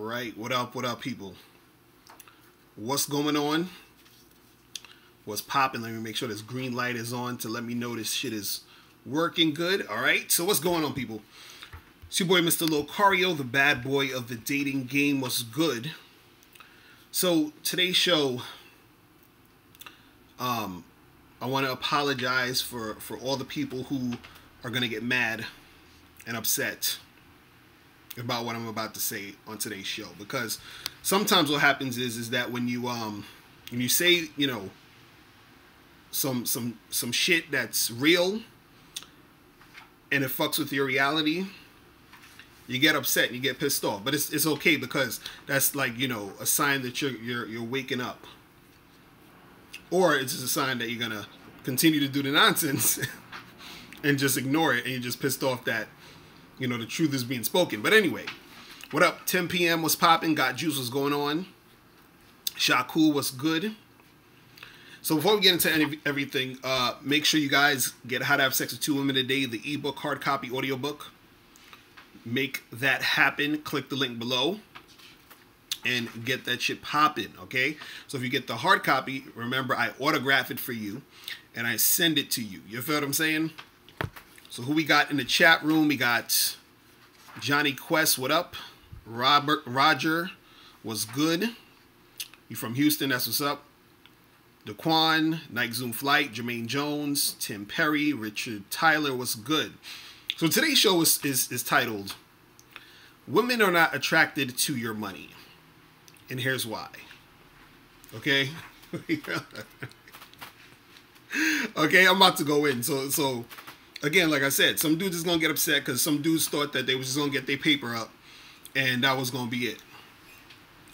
right, what up, what up, people? What's going on? What's popping? Let me make sure this green light is on to let me know this shit is working good. All right, so what's going on, people? It's your boy, Mr. Locario, the bad boy of the dating game. What's good? So today's show, um, I want to apologize for for all the people who are gonna get mad and upset about what I'm about to say on today's show because sometimes what happens is is that when you um when you say you know some some some shit that's real and it fucks with your reality you get upset and you get pissed off. But it's, it's okay because that's like you know a sign that you're you're, you're waking up. Or it's just a sign that you're gonna continue to do the nonsense and just ignore it and you're just pissed off that you know the truth is being spoken. But anyway, what up? 10 p.m. was popping. Got juice was going on. Shaku was good. So before we get into any, everything, uh, make sure you guys get How to Have Sex with Two Women a Day, the ebook, hard copy, audiobook. Make that happen. Click the link below and get that shit popping, okay? So if you get the hard copy, remember I autograph it for you and I send it to you. You feel what I'm saying? So who we got in the chat room? We got Johnny Quest, what up? Robert Roger was good. You from Houston, that's what's up. Daquan, Night Zoom Flight, Jermaine Jones, Tim Perry, Richard Tyler was good. So today's show is, is, is titled Women Are Not Attracted to Your Money. And here's why. Okay? okay, I'm about to go in. So so again, like I said, some dudes is gonna get upset because some dudes thought that they was just gonna get their paper up, and that was gonna be it.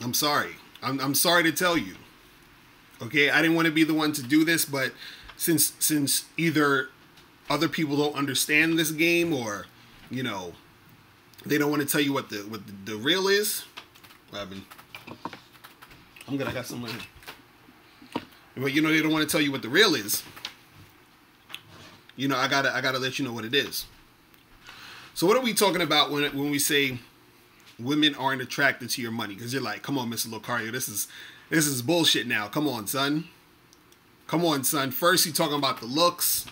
I'm sorry. I'm, I'm sorry to tell you. Okay, I didn't want to be the one to do this, but since since either other people don't understand this game or you know they don't want to tell you what the what the, the real is. I'm gonna have some money. But you know they don't want to tell you what the real is you know, I gotta I gotta let you know what it is. So what are we talking about when when we say women aren't attracted to your money? Because you're like, come on, Mr. Locario, this is this is bullshit now. Come on, son. Come on, son. First you're talking about the looks.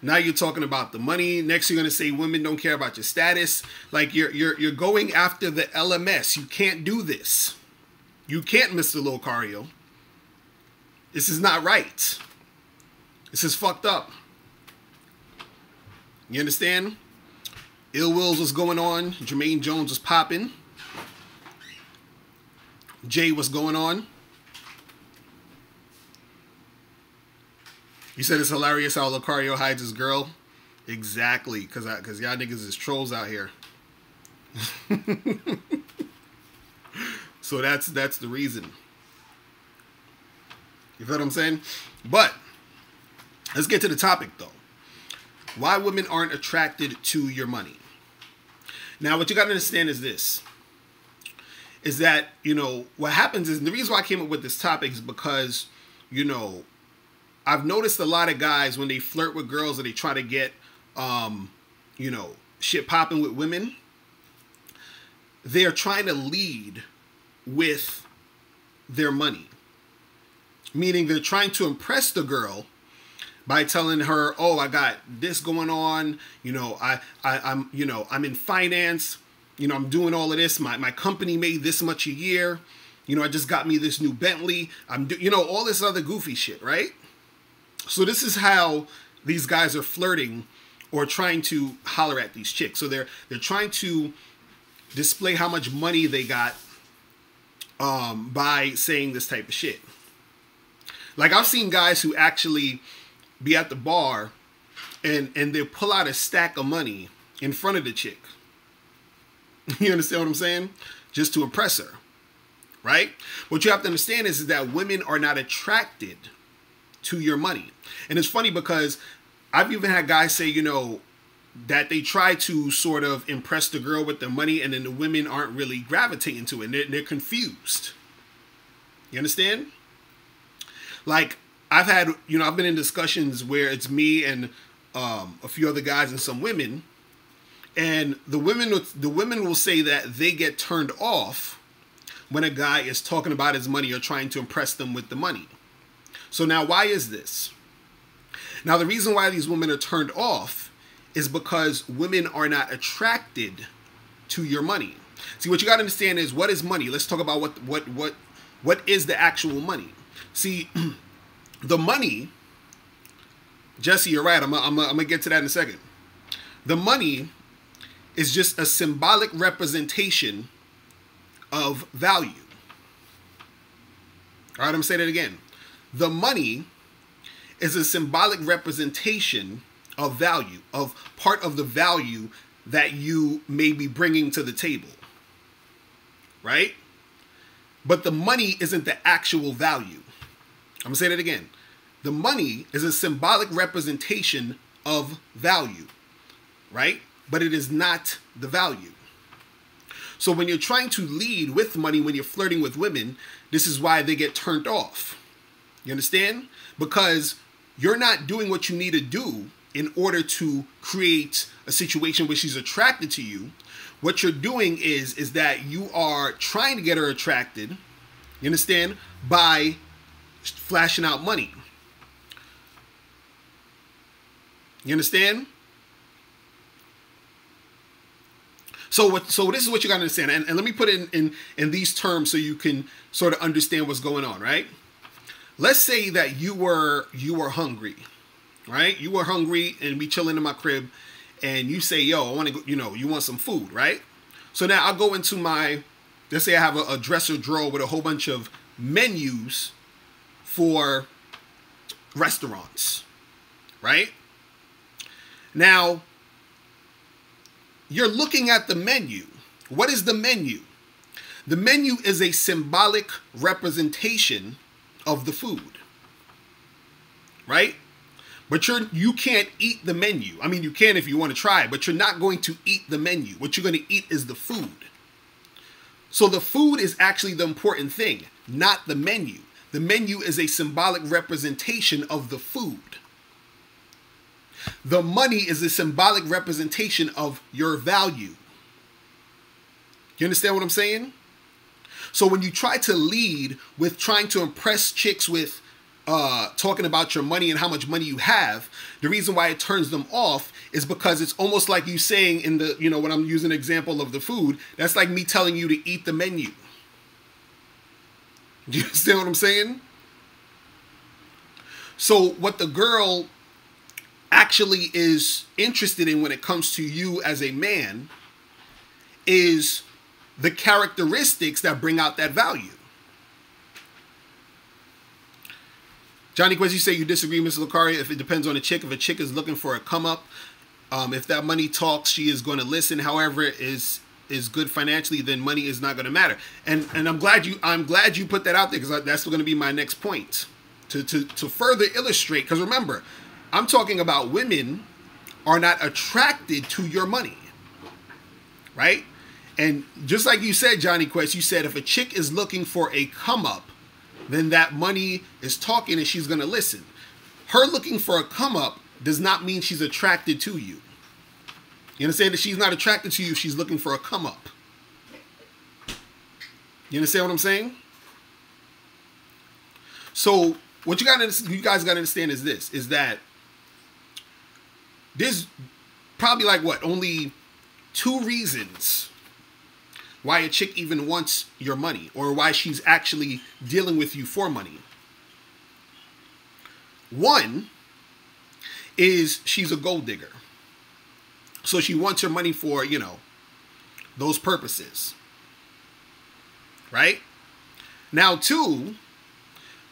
Now you're talking about the money. Next you're gonna say women don't care about your status. Like you're you're you're going after the LMS. You can't do this. You can't, Mr. Locario. This is not right. This is fucked up. You understand? Ill Wills was going on. Jermaine Jones was popping. Jay, what's going on? You said it's hilarious how Locario hides his girl. Exactly, cause I, cause y'all niggas is trolls out here. so that's that's the reason. You feel what I'm saying? But let's get to the topic though why women aren't attracted to your money. Now, what you got to understand is this is that, you know, what happens is the reason why I came up with this topic is because, you know, I've noticed a lot of guys when they flirt with girls or they try to get, um, you know, shit popping with women, they're trying to lead with their money. Meaning they're trying to impress the girl by telling her, "Oh, I got this going on. You know, I, I I'm you know I'm in finance. You know, I'm doing all of this. My my company made this much a year. You know, I just got me this new Bentley. I'm do, you know all this other goofy shit, right? So this is how these guys are flirting or trying to holler at these chicks. So they're they're trying to display how much money they got um, by saying this type of shit. Like I've seen guys who actually be at the bar and and they pull out a stack of money in front of the chick. You understand what I'm saying? Just to impress her. Right? What you have to understand is, is that women are not attracted to your money. And it's funny because I've even had guys say, you know, that they try to sort of impress the girl with their money and then the women aren't really gravitating to it. And they're, they're confused. You understand? Like, I've had, you know, I've been in discussions where it's me and um, a few other guys and some women, And the women the women will say that they get turned off when a guy is talking about his money or trying to impress them with the money. So now why is this? Now the reason why these women are turned off is because women are not attracted to your money. See what you got to understand is what is money? Let's talk about what what what what is the actual money. See the money Jesse, you're right. I'm, I'm gonna get to that in a second. The money is just a symbolic representation of value. All right, I'm gonna say that again. The money is a symbolic representation of value, of part of the value that you may be bringing to the table. Right? But the money isn't the actual value. I'm gonna say that again. The money is a symbolic representation of value, right? But it is not the value. So when you're trying to lead with money, when you're flirting with women, this is why they get turned off. You understand? Because you're not doing what you need to do in order to create a situation where she's attracted to you. What you're doing is is that you are trying to get her attracted, you understand, by flashing out money. You understand? So what? So this is what you got to understand, and, and let me put it in, in in these terms so you can sort of understand what's going on, right? Let's say that you were you were hungry, right? You were hungry, and we chilling in my crib, and you say, "Yo, I want to go." You know, you want some food, right? So now I'll go into my. Let's say I have a, a dresser drawer with a whole bunch of menus for restaurants, right? Now, you're looking at the menu. What is the menu? The menu is a symbolic representation of the food. Right? But you're you can't eat the menu. I mean, you can if you want to try, but you're not going to eat the menu. What you're going to eat is the food. So the food is actually the important thing, not the menu. The menu is a symbolic representation of the food. The money is a symbolic representation of your value. You understand what I'm saying? So when you try to lead with trying to impress chicks with uh, talking about your money and how much money you have, the reason why it turns them off is because it's almost like you saying in the, you know, when I'm using an example of the food, that's like me telling you to eat the menu. Do you understand what I'm saying? So what the girl actually is interested in when it comes to you as a man is the characteristics that bring out that value. Johnny you say you disagree, Mr. Locario, if it depends on the chick. If a chick is looking for a come up, um, if that money talks, she is going to listen. However, is is good financially, then money is not going to matter. And and I'm glad you I'm glad you put that out there because that's going to be my next point to to to further illustrate. Because remember, I'm talking about women are not attracted to your money. Right? And just like you said, Johnny Quest, you said if a chick is looking for a come up, then that money is talking and she's going to listen. Her looking for a come up does not mean she's attracted to you. You understand that she's not attracted to you, she's looking for a come up. You understand what I'm saying? So what you got to you guys got to understand is this is that there's probably like what only two reasons why a chick even wants your money or why she's actually dealing with you for money. One is she's a gold digger. So she wants your money for, you know, those purposes. Right? Now, two,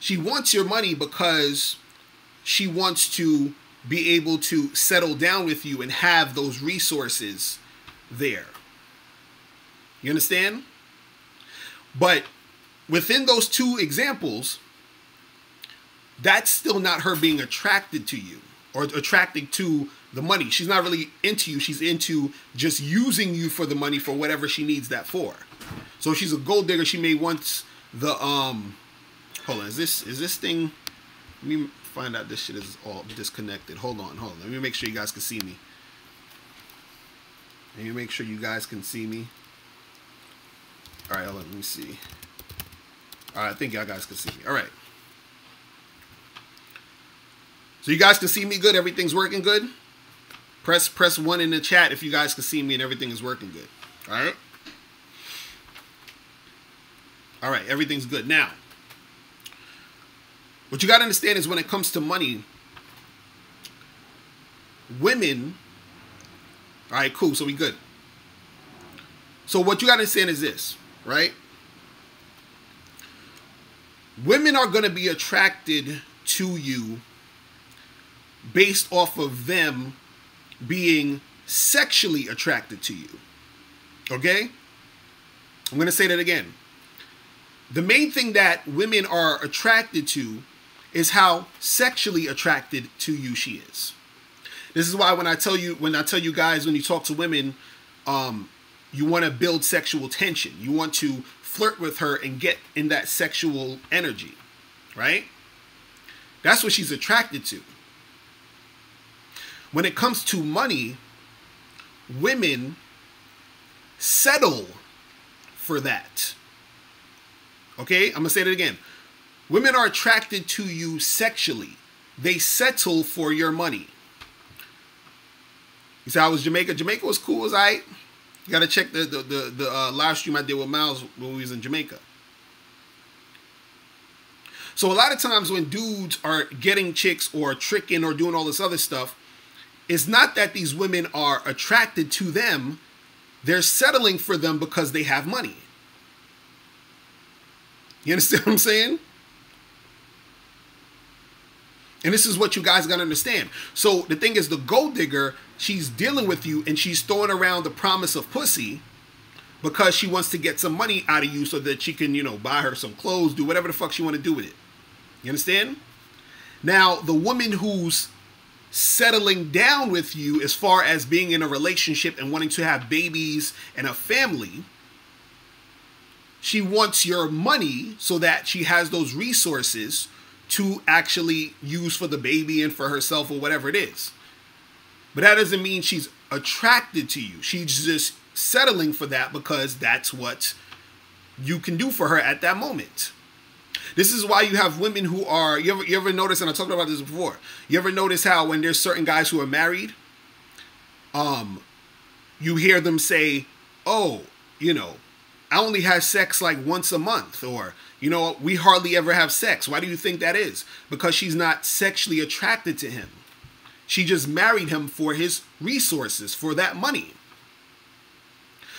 she wants your money because she wants to be able to settle down with you and have those resources there. You understand? But within those two examples, that's still not her being attracted to you or attracted to the money. She's not really into you. She's into just using you for the money for whatever she needs that for. So she's a gold digger. She may want the um. Hold on. Is this is this thing? Let me find out this shit is all disconnected. Hold on, hold on. Let me make sure you guys can see me. Let me make sure you guys can see me. All right, let me see. All right, I think y'all guys can see me. All right. So you guys can see me good. Everything's working good. Press press one in the chat if you guys can see me and everything is working good. All right. All right, everything's good now. What you got to understand is when it comes to money, women. All right, cool. So we good. So what you got to understand is this, right? Women are going to be attracted to you based off of them being sexually attracted to you. Okay? I'm going to say that again. The main thing that women are attracted to is how sexually attracted to you she is. This is why when I tell you when I tell you guys when you talk to women um you want to build sexual tension. You want to flirt with her and get in that sexual energy, right? That's what she's attracted to. When it comes to money, women settle for that. Okay, I'm gonna say it again. Women are attracted to you sexually. They settle for your money. You say I was Jamaica. Jamaica was cool as I. You gotta check the the the, the uh, live stream I did with Miles when we was in Jamaica. So a lot of times when dudes are getting chicks or tricking or doing all this other stuff, it's not that these women are attracted to them, they're settling for them because they have money. You understand what I'm saying? And this is what you guys got to understand. So the thing is, the gold digger, she's dealing with you and she's throwing around the promise of pussy because she wants to get some money out of you so that she can, you know, buy her some clothes, do whatever the fuck she want to do with it. You understand? Now, the woman who's settling down with you as far as being in a relationship and wanting to have babies and a family, she wants your money so that she has those resources to actually use for the baby and for herself or whatever it is. But that doesn't mean she's attracted to you. She's just settling for that because that's what you can do for her at that moment. This is why you have women who are you ever you ever notice and I talked about this before. You ever notice how when there's certain guys who are married, um, you hear them say, "Oh, you know, I only have sex like once a month," or you know, we hardly ever have sex. Why do you think that is? Because she's not sexually attracted to him. She just married him for his resources, for that money.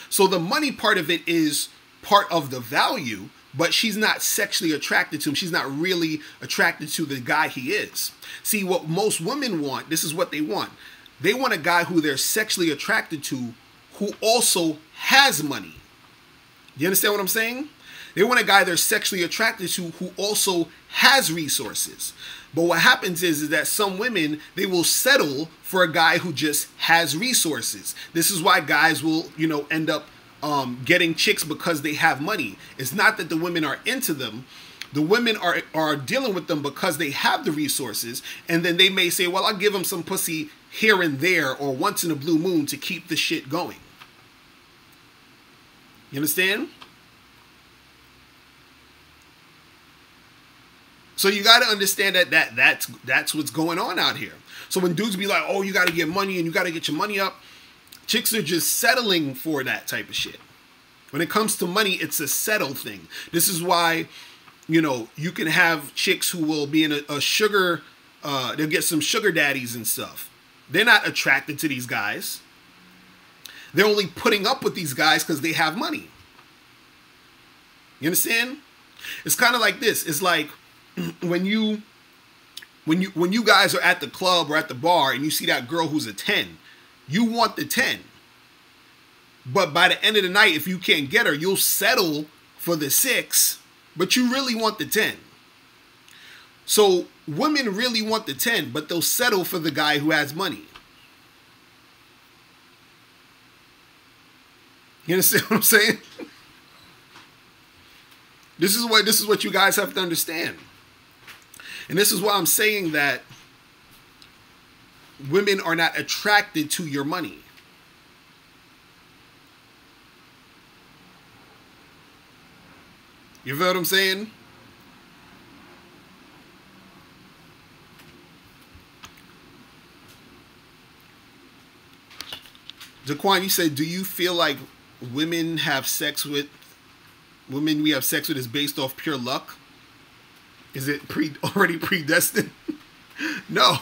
So the money part of it is part of the value, but she's not sexually attracted to him. She's not really attracted to the guy he is. See, what most women want, this is what they want. They want a guy who they're sexually attracted to who also has money. You understand what I'm saying? They want a guy they're sexually attracted to who also has resources. But what happens is, is that some women they will settle for a guy who just has resources. This is why guys will, you know, end up um, getting chicks because they have money. It's not that the women are into them. The women are are dealing with them because they have the resources, and then they may say, "Well, I'll give them some pussy here and there, or once in a blue moon to keep the shit going." You understand? So you got to understand that that that's that's what's going on out here. So when dudes be like, "Oh, you got to get money and you got to get your money up," chicks are just settling for that type of shit. When it comes to money, it's a settle thing. This is why, you know, you can have chicks who will be in a, a sugar, uh, they'll get some sugar daddies and stuff. They're not attracted to these guys. They're only putting up with these guys because they have money. You understand? It's kind of like this. It's like when you when you when you guys are at the club or at the bar and you see that girl who's a 10, you want the 10. But by the end of the night, if you can't get her, you'll settle for the six, but you really want the 10. So women really want the 10, but they'll settle for the guy who has money. You understand what I'm saying? this is what this is what you guys have to understand. And this is why I'm saying that women are not attracted to your money. You feel what I'm saying? Daquan? you said, do you feel like women have sex with women we have sex with is based off pure luck? Is it pre already predestined? no.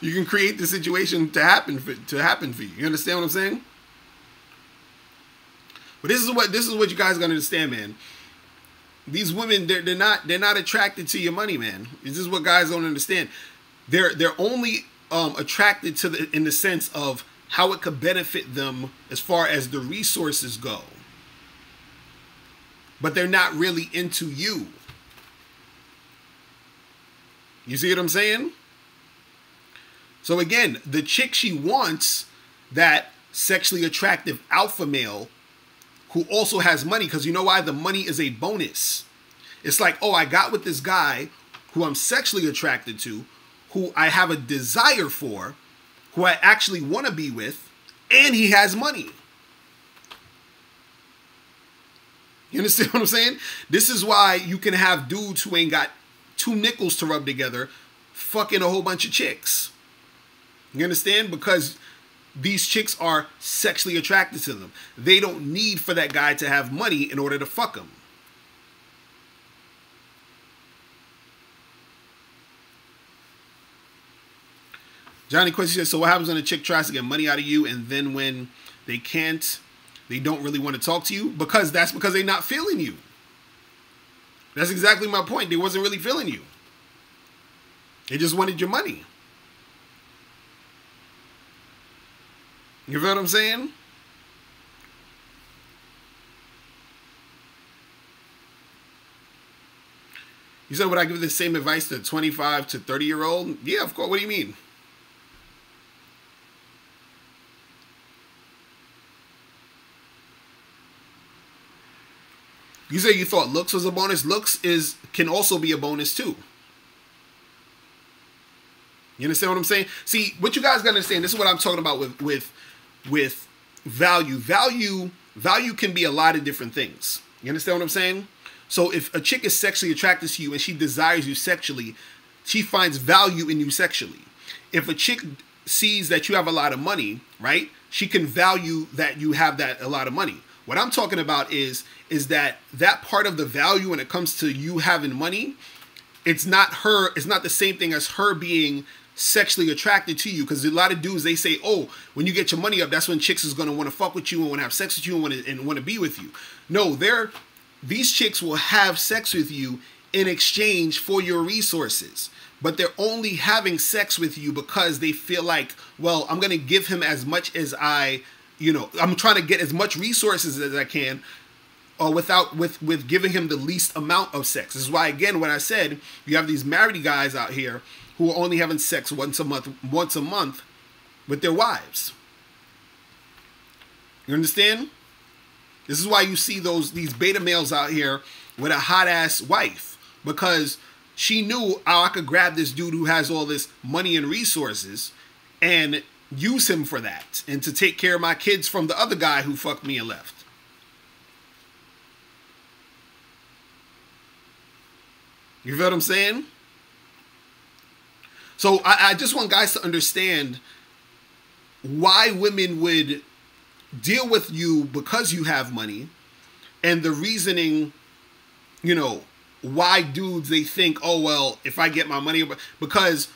You can create the situation to happen for to happen for you. You understand what I'm saying? But this is what this is what you guys gotta understand, man. These women, they're, they're not they're not attracted to your money, man. This is what guys don't understand. They're they're only um, attracted to the in the sense of how it could benefit them as far as the resources go. But they're not really into you. You see what I'm saying? So again, the chick she wants, that sexually attractive alpha male who also has money, because you know why? The money is a bonus. It's like, oh, I got with this guy who I'm sexually attracted to, who I have a desire for, who I actually want to be with, and he has money. You understand what I'm saying? This is why you can have dudes who ain't got two nickels to rub together fucking a whole bunch of chicks. You understand? Because these chicks are sexually attracted to them. They don't need for that guy to have money in order to fuck them. Johnny Quincy says, so what happens when a chick tries to get money out of you and then when they can't, they don't really want to talk to you? Because that's because they're not feeling you. That's exactly my point. They wasn't really feeling you. They just wanted your money. You feel what I'm saying? You said, would I give the same advice to 25 to 30 year old? Yeah, of course. What do you mean? You say you thought looks was a bonus. Looks is can also be a bonus too. You understand what I'm saying? See, what you guys gotta understand. This is what I'm talking about with with with value. Value value can be a lot of different things. You understand what I'm saying? So if a chick is sexually attracted to you and she desires you sexually, she finds value in you sexually. If a chick sees that you have a lot of money, right? She can value that you have that a lot of money. What I'm talking about is is that that part of the value when it comes to you having money, it's not her. It's not the same thing as her being sexually attracted to you because a lot of dudes they say oh when you get your money up that's when chicks is going to want to fuck with you and want to have sex with you and want to and want to be with you no they're these chicks will have sex with you in exchange for your resources but they're only having sex with you because they feel like well i'm going to give him as much as i you know, I'm trying to get as much resources as I can uh, without with with giving him the least amount of sex. This is why again when I said you have these married guys out here who are only having sex once a month once a month with their wives. You understand? This is why you see those these beta males out here with a hot ass wife because she knew oh, I could grab this dude who has all this money and resources and use him for that and to take care of my kids from the other guy who fucked me and left. You feel what I'm saying? So I, I just want guys to understand why women would deal with you because you have money and the reasoning, you know, why dudes they think, oh well, if I get my money because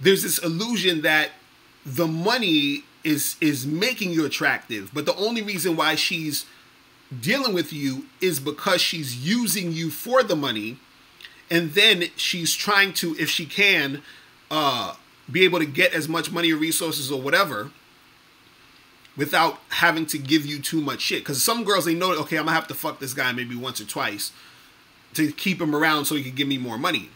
there's this illusion that the money is is making you attractive, but the only reason why she's dealing with you is because she's using you for the money. And then she's trying to if she can uh be able to get as much money or resources or whatever without having to give you too much shit because some girls they know okay i'm gonna have to fuck this guy maybe once or twice to keep him around so he can give me more money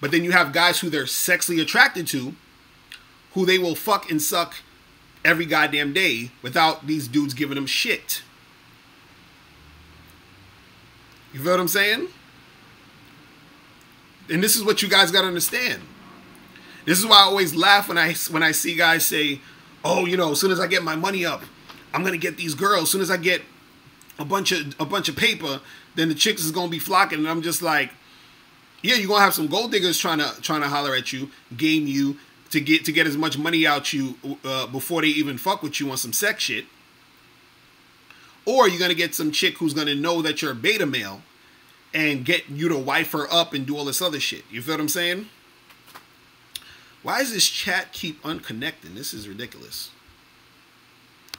but then you have guys who they're sexually attracted to who they will fuck and suck every goddamn day without these dudes giving them shit. You feel what I'm saying? And this is what you guys got to understand. This is why I always laugh when I when I see guys say, "Oh, you know, as soon as I get my money up, I'm gonna get these girls. As soon as I get a bunch of a bunch of paper, then the chicks is gonna be flocking, and I'm just like, yeah, you're gonna have some gold diggers trying to trying to holler at you, game you to get to get as much money out you uh, before they even fuck with you on some sex shit. Or you're gonna get some chick who's gonna know that you're a beta male and get you to wife her up and do all this other shit. You feel what I'm saying? Why does this chat keep unconnecting? This is ridiculous.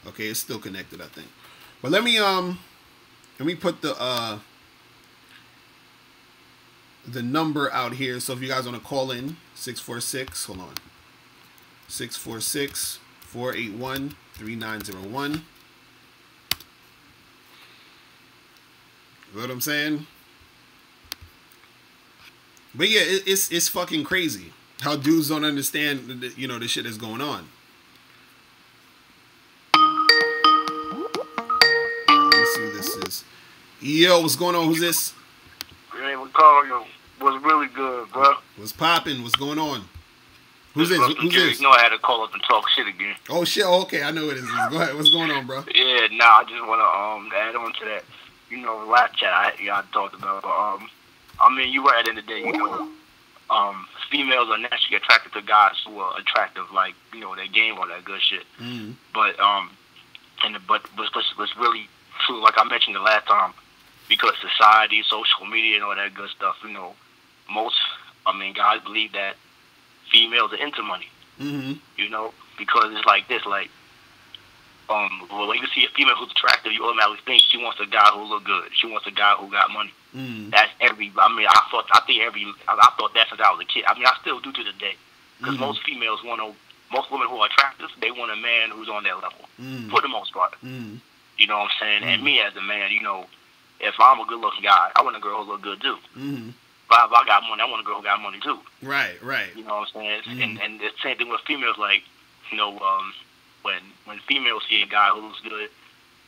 Okay, it's still connected, I think. But let me um let me put the uh the number out here. So if you guys want to call in, 646, hold on. 646 481 3901. You know what I'm saying? But yeah, it, it's it's fucking crazy how dudes don't understand, the, you know, the shit that's going on. Let me see who this is. Yo, what's going on? Who's this? Hey, you was really good, bro. What's popping? What's going on? Who's This? Who's kid, this? You know I had to call up and talk shit again. Oh shit! Oh, okay, I know what it is. Go ahead. What's going on, bro? Yeah, nah, I just want to um add on to that. You know, last chat I y'all talked about, but um, I mean, you were at the end of the day, you know, um, females are naturally attracted to guys who are attractive, like you know, they game all that good shit. Mm, But um, and but what's what's really true, like I mentioned the last time, because society, social media, and all that good stuff, you know, most I mean, guys believe that females are into money mm-hmm. you know, because it's like this, like, um, well, when you see a female who's attractive, you automatically think she wants a guy who look good. She wants a guy who got money. Mm, That's every. I mean, I thought, I think every, I, I thought that since I was a kid. I mean, I still do to the day, because Mhm. most females want to, most women who are attractive, they want a man who's on their level, mm, for the most part. mm, You know what I'm saying? And me as a man, you know, if I'm a good-looking guy, I want a girl who look good too. mm. If I, if I got money, I want a girl who got money too. Right, right. You know what I'm saying? And and the same thing with females. Like, you know, um, when when females see a guy who looks good,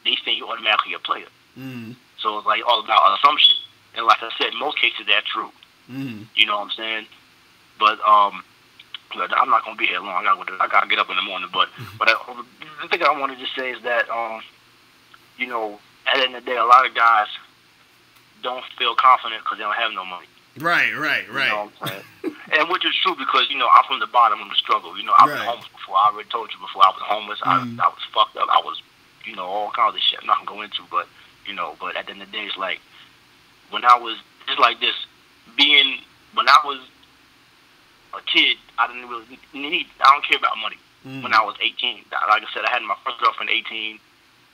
they think you're automatically a player. Mm, So it's like all about assumption. And like I said, in most cases that's true. mm. You know what I'm saying? But um, I'm not gonna be here long. I got I gotta get up in the morning. But but I, the thing I wanted to say is that um, you know, at the end of the day, a lot of guys don't feel confident because they don't have no money. Right, right, You right. know what I'm saying? and which is true because, you know, I'm from the bottom of the struggle. You know, I've been homeless before. I already told you before. I was homeless. Mm. I, I was fucked up. I was, you know, all kinds of shit I'm not going to go into. But, you know, but at the end of the day, it's like, when I was, just like this, being, when I was a kid, I didn't really need, I don't care about money. Mm, When I was 18, like I said, I had my first girlfriend at 18.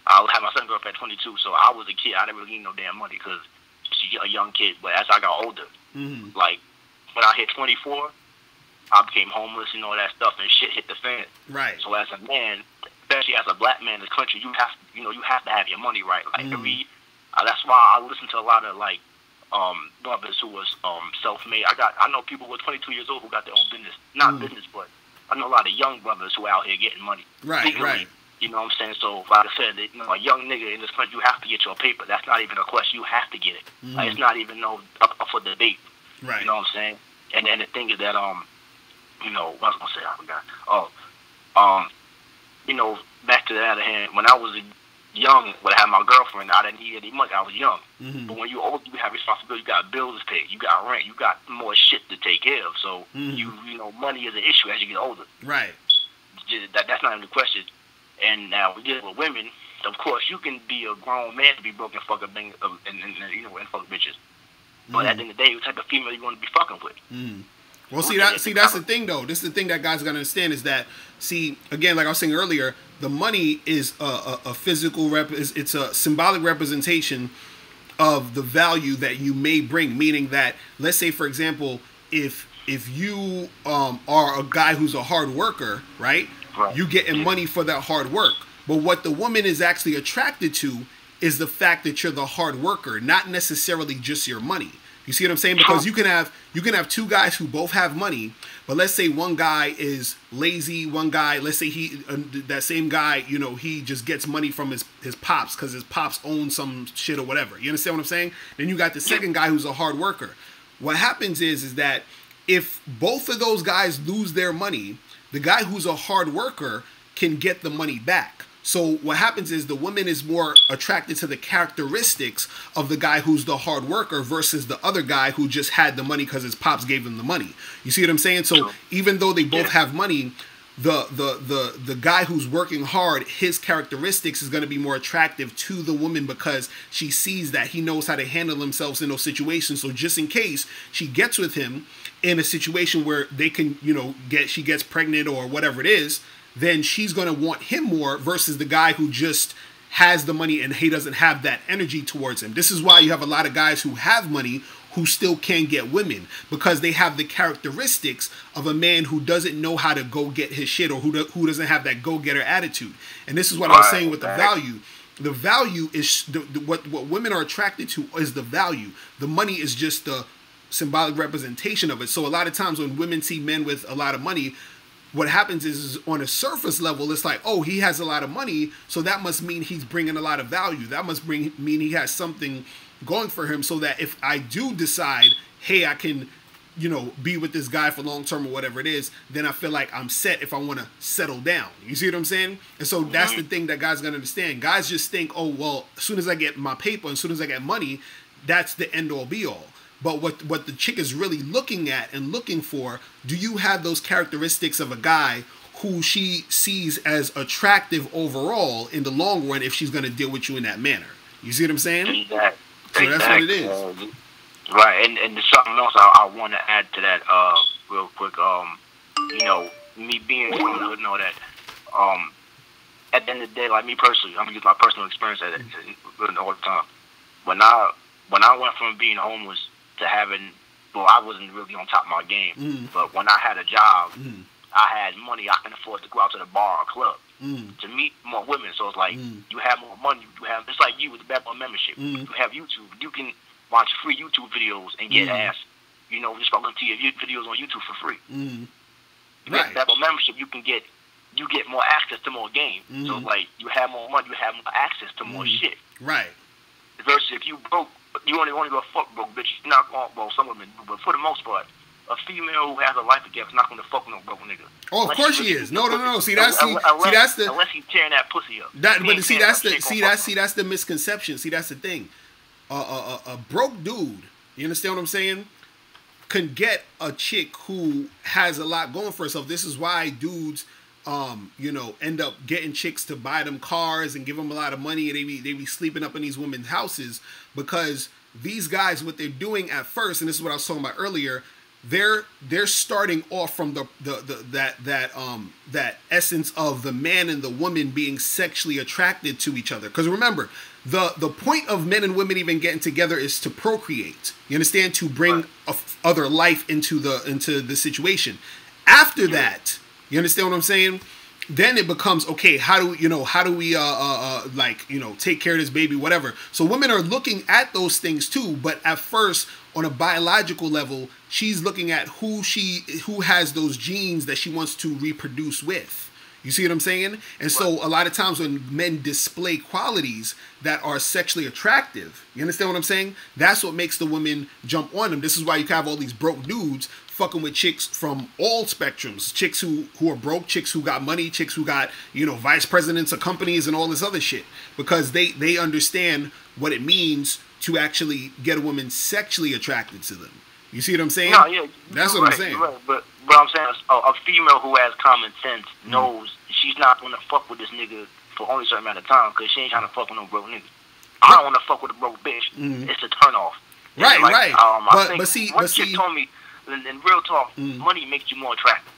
I had my second girlfriend at 22. So I was a kid. I didn't really need no damn money because she's a young kid. But as I got older, mm, like when I hit 24, I became homeless and all that stuff, and shit hit the fan. right. So as a man, especially as a black man in this country, you have you know you have to have your money right. Like Mhm. every, uh, that's why I listen to a lot of like um brothers who was um self-made. I got I know people who are 22 years old who got their own business, not Mhm. business, but I know a lot of young brothers who are out here getting money. Right, legally. right. You know what I'm saying? So like I said, you know, a young nigga in this country, you have to get your paper. That's not even a question. You have to get it. Like, Mm, it's not even no up, up for debate. right. You know what I'm saying? And then the thing is that um, you know, what I was gonna say, I forgot. Oh, um, you know, back to the other hand, when I was young, when I had my girlfriend, I didn't need any money. I was young. Mhm, But when you're old, you have responsibility. You got bills to pay. You got rent. You got more shit to take care of. So Mhm. you, you know, money is an issue as you get older. Right. That, that's not even the question. And now we deal with women. Of course, you can be a grown man to be broken, fuck up, and, and, and, you know, and fuck bitches. But at the end of the day, what type of female you want to be fucking with? Mm. Well, see that see that's the thing though. This is the thing that guys gotta understand is that see again, like I was saying earlier, the money is a, a, a physical rep. It's, it's a symbolic representation of the value that you may bring. Meaning that, let's say for example, if if you um, are a guy who's a hard worker, right? Right. You getting money for that hard work. But what the woman is actually attracted to is the fact that you're the hard worker, not necessarily just your money. You see what I'm saying? Because you can have you can have two guys who both have money, but let's say one guy is lazy, one guy, let's say he uh, that same guy, you know, he just gets money from his his pops because his pops own some shit or whatever. You understand what I'm saying? Then you got the second guy who's a hard worker. What happens is is that if both of those guys lose their money, the guy who's a hard worker can get the money back. So what happens is the woman is more attracted to the characteristics of the guy who's the hard worker versus the other guy who just had the money because his pops gave him the money. You see what I'm saying? So even though they both have money, the the the the guy who's working hard, his characteristics is going to be more attractive to the woman because she sees that he knows how to handle themselves in those situations. So just in case she gets with him in a situation where they can, you know, get she gets pregnant or whatever it is, then she's going to want him more versus the guy who just has the money and he doesn't have that energy towards him. This is why you have a lot of guys who have money who still can't get women because they have the characteristics of a man who doesn't know how to go get his shit or who, do, who doesn't have that go-getter attitude. And this is what I was saying with the value. The value is the, the, what what women are attracted to is the value. The money is just the symbolic representation of it. So a lot of times when women see men with a lot of money, what happens is, is, on a surface level it's like oh he has a lot of money so that must mean he's bringing a lot of value. That must bring mean he has something going for him so that if i do decide hey i can you know be with this guy for long term or whatever it is then i feel like i'm set if i want to settle down. You see what i'm saying? And so that's the thing that guys gotta understand. Guys just think oh well as soon as i get my paper as soon as i get money that's the end all be all but what what the chick is really looking at and looking for, do you have those characteristics of a guy who she sees as attractive overall in the long run if she's going to deal with you in that manner? You see what I'm saying? Exactly. So that's what it is. Um, right, and and there's something else I, I want to add to that uh, real quick. Um, you know, me being who know that um, at the end of the day, like me personally, I'm gonna use my personal experience at it all the time. When I when I went from being homeless to having well, I wasn't really on top of my game. Mm. But when I had a job, mm. I had money I can afford to go out to the bar or club mm. to meet more women. So it's like mm. you have more money. You have it's like you with the Bad boy membership. Mm. You have YouTube. You can watch free YouTube videos and get mm. ass. You know, just listen to your videos on YouTube for free. Mm. Right. Bad membership, you can get you get more access to more game. So like you have more money, you have more access to more shit. Right. Versus if you broke you only want to go fuck broke bitch. You're not going well some women do, but for the most part, a female who has a life together is not going to fuck no broke nigga. Oh, of unless course she is. No, no, no. See, that's see, unless, see, that's the unless he's tearing that pussy up. That, but see, that's the see, that's see, that's the misconception. See, that's the thing. Uh, a, a, a broke dude. You understand what I'm saying? Can get a chick who has a lot going for herself. This is why dudes um, you know, end up getting chicks to buy them cars and give them a lot of money, and they be they be sleeping up in these women's houses because these guys, what they're doing at first, and this is what I was talking about earlier, they're they're starting off from the, the, the that that um that essence of the man and the woman being sexually attracted to each other. Because remember, the the point of men and women even getting together is to procreate. You understand? To bring a, other life into the into the situation. After that you understand what I'm saying? Then it becomes okay. How do we, you know? How do we, uh, uh, uh, like, you know, take care of this baby, whatever. So women are looking at those things too, but at first, on a biological level, she's looking at who she, who has those genes that she wants to reproduce with. You see what I'm saying? And so a lot of times when men display qualities that are sexually attractive, you understand what I'm saying? That's what makes the women jump on them. This is why you have all these broke dudes fucking with chicks from all spectrums. Chicks who who are broke, chicks who got money, chicks who got, you know, vice presidents of companies and all this other shit. Because they they understand what it means to actually get a woman sexually attracted to them. You see what I'm saying? No, yeah, that's what right, I'm saying. Right. But but I'm saying a, a female who has common sense mm. knows she's not gonna fuck with this nigga for only a certain amount of time because she ain't trying to fuck with no broke nigga. I don't want to fuck with a broke bitch. Mm. It's a turn off. Right, like, right. Um, but, but see, one but chick see, told me in, in real talk, mm. money makes you more attractive,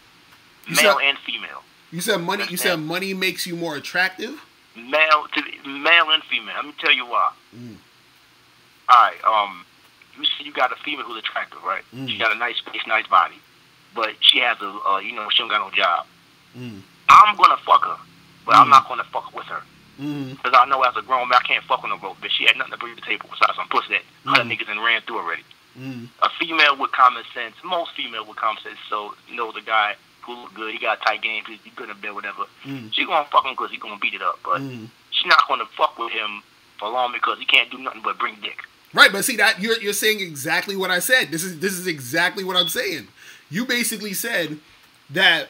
you male said, and female. You said money. You said money makes you more attractive. Male to male and female. Let me tell you why. Mm. All right. Um, you see, you got a female who's attractive, right? Mm. She got a nice face, nice body, but she has a, uh, you know, she don't got no job. Mm. I'm gonna fuck her, but I'm mm. not gonna fuck with her. Because mm. I know as a grown man, I can't fuck with no broke bitch. She had nothing to bring to the table besides some pussy that mm. other niggas and ran through already. Mm. A female with common sense, most female with common sense, so you know the guy who look good, he got a tight game, he good in bed, whatever. Mm. She gonna fuck him because he gonna beat it up, but mm. she's not gonna fuck with him for long because he can't do nothing but bring dick. Right, but see that you're you're saying exactly what I said. This is this is exactly what I'm saying. You basically said that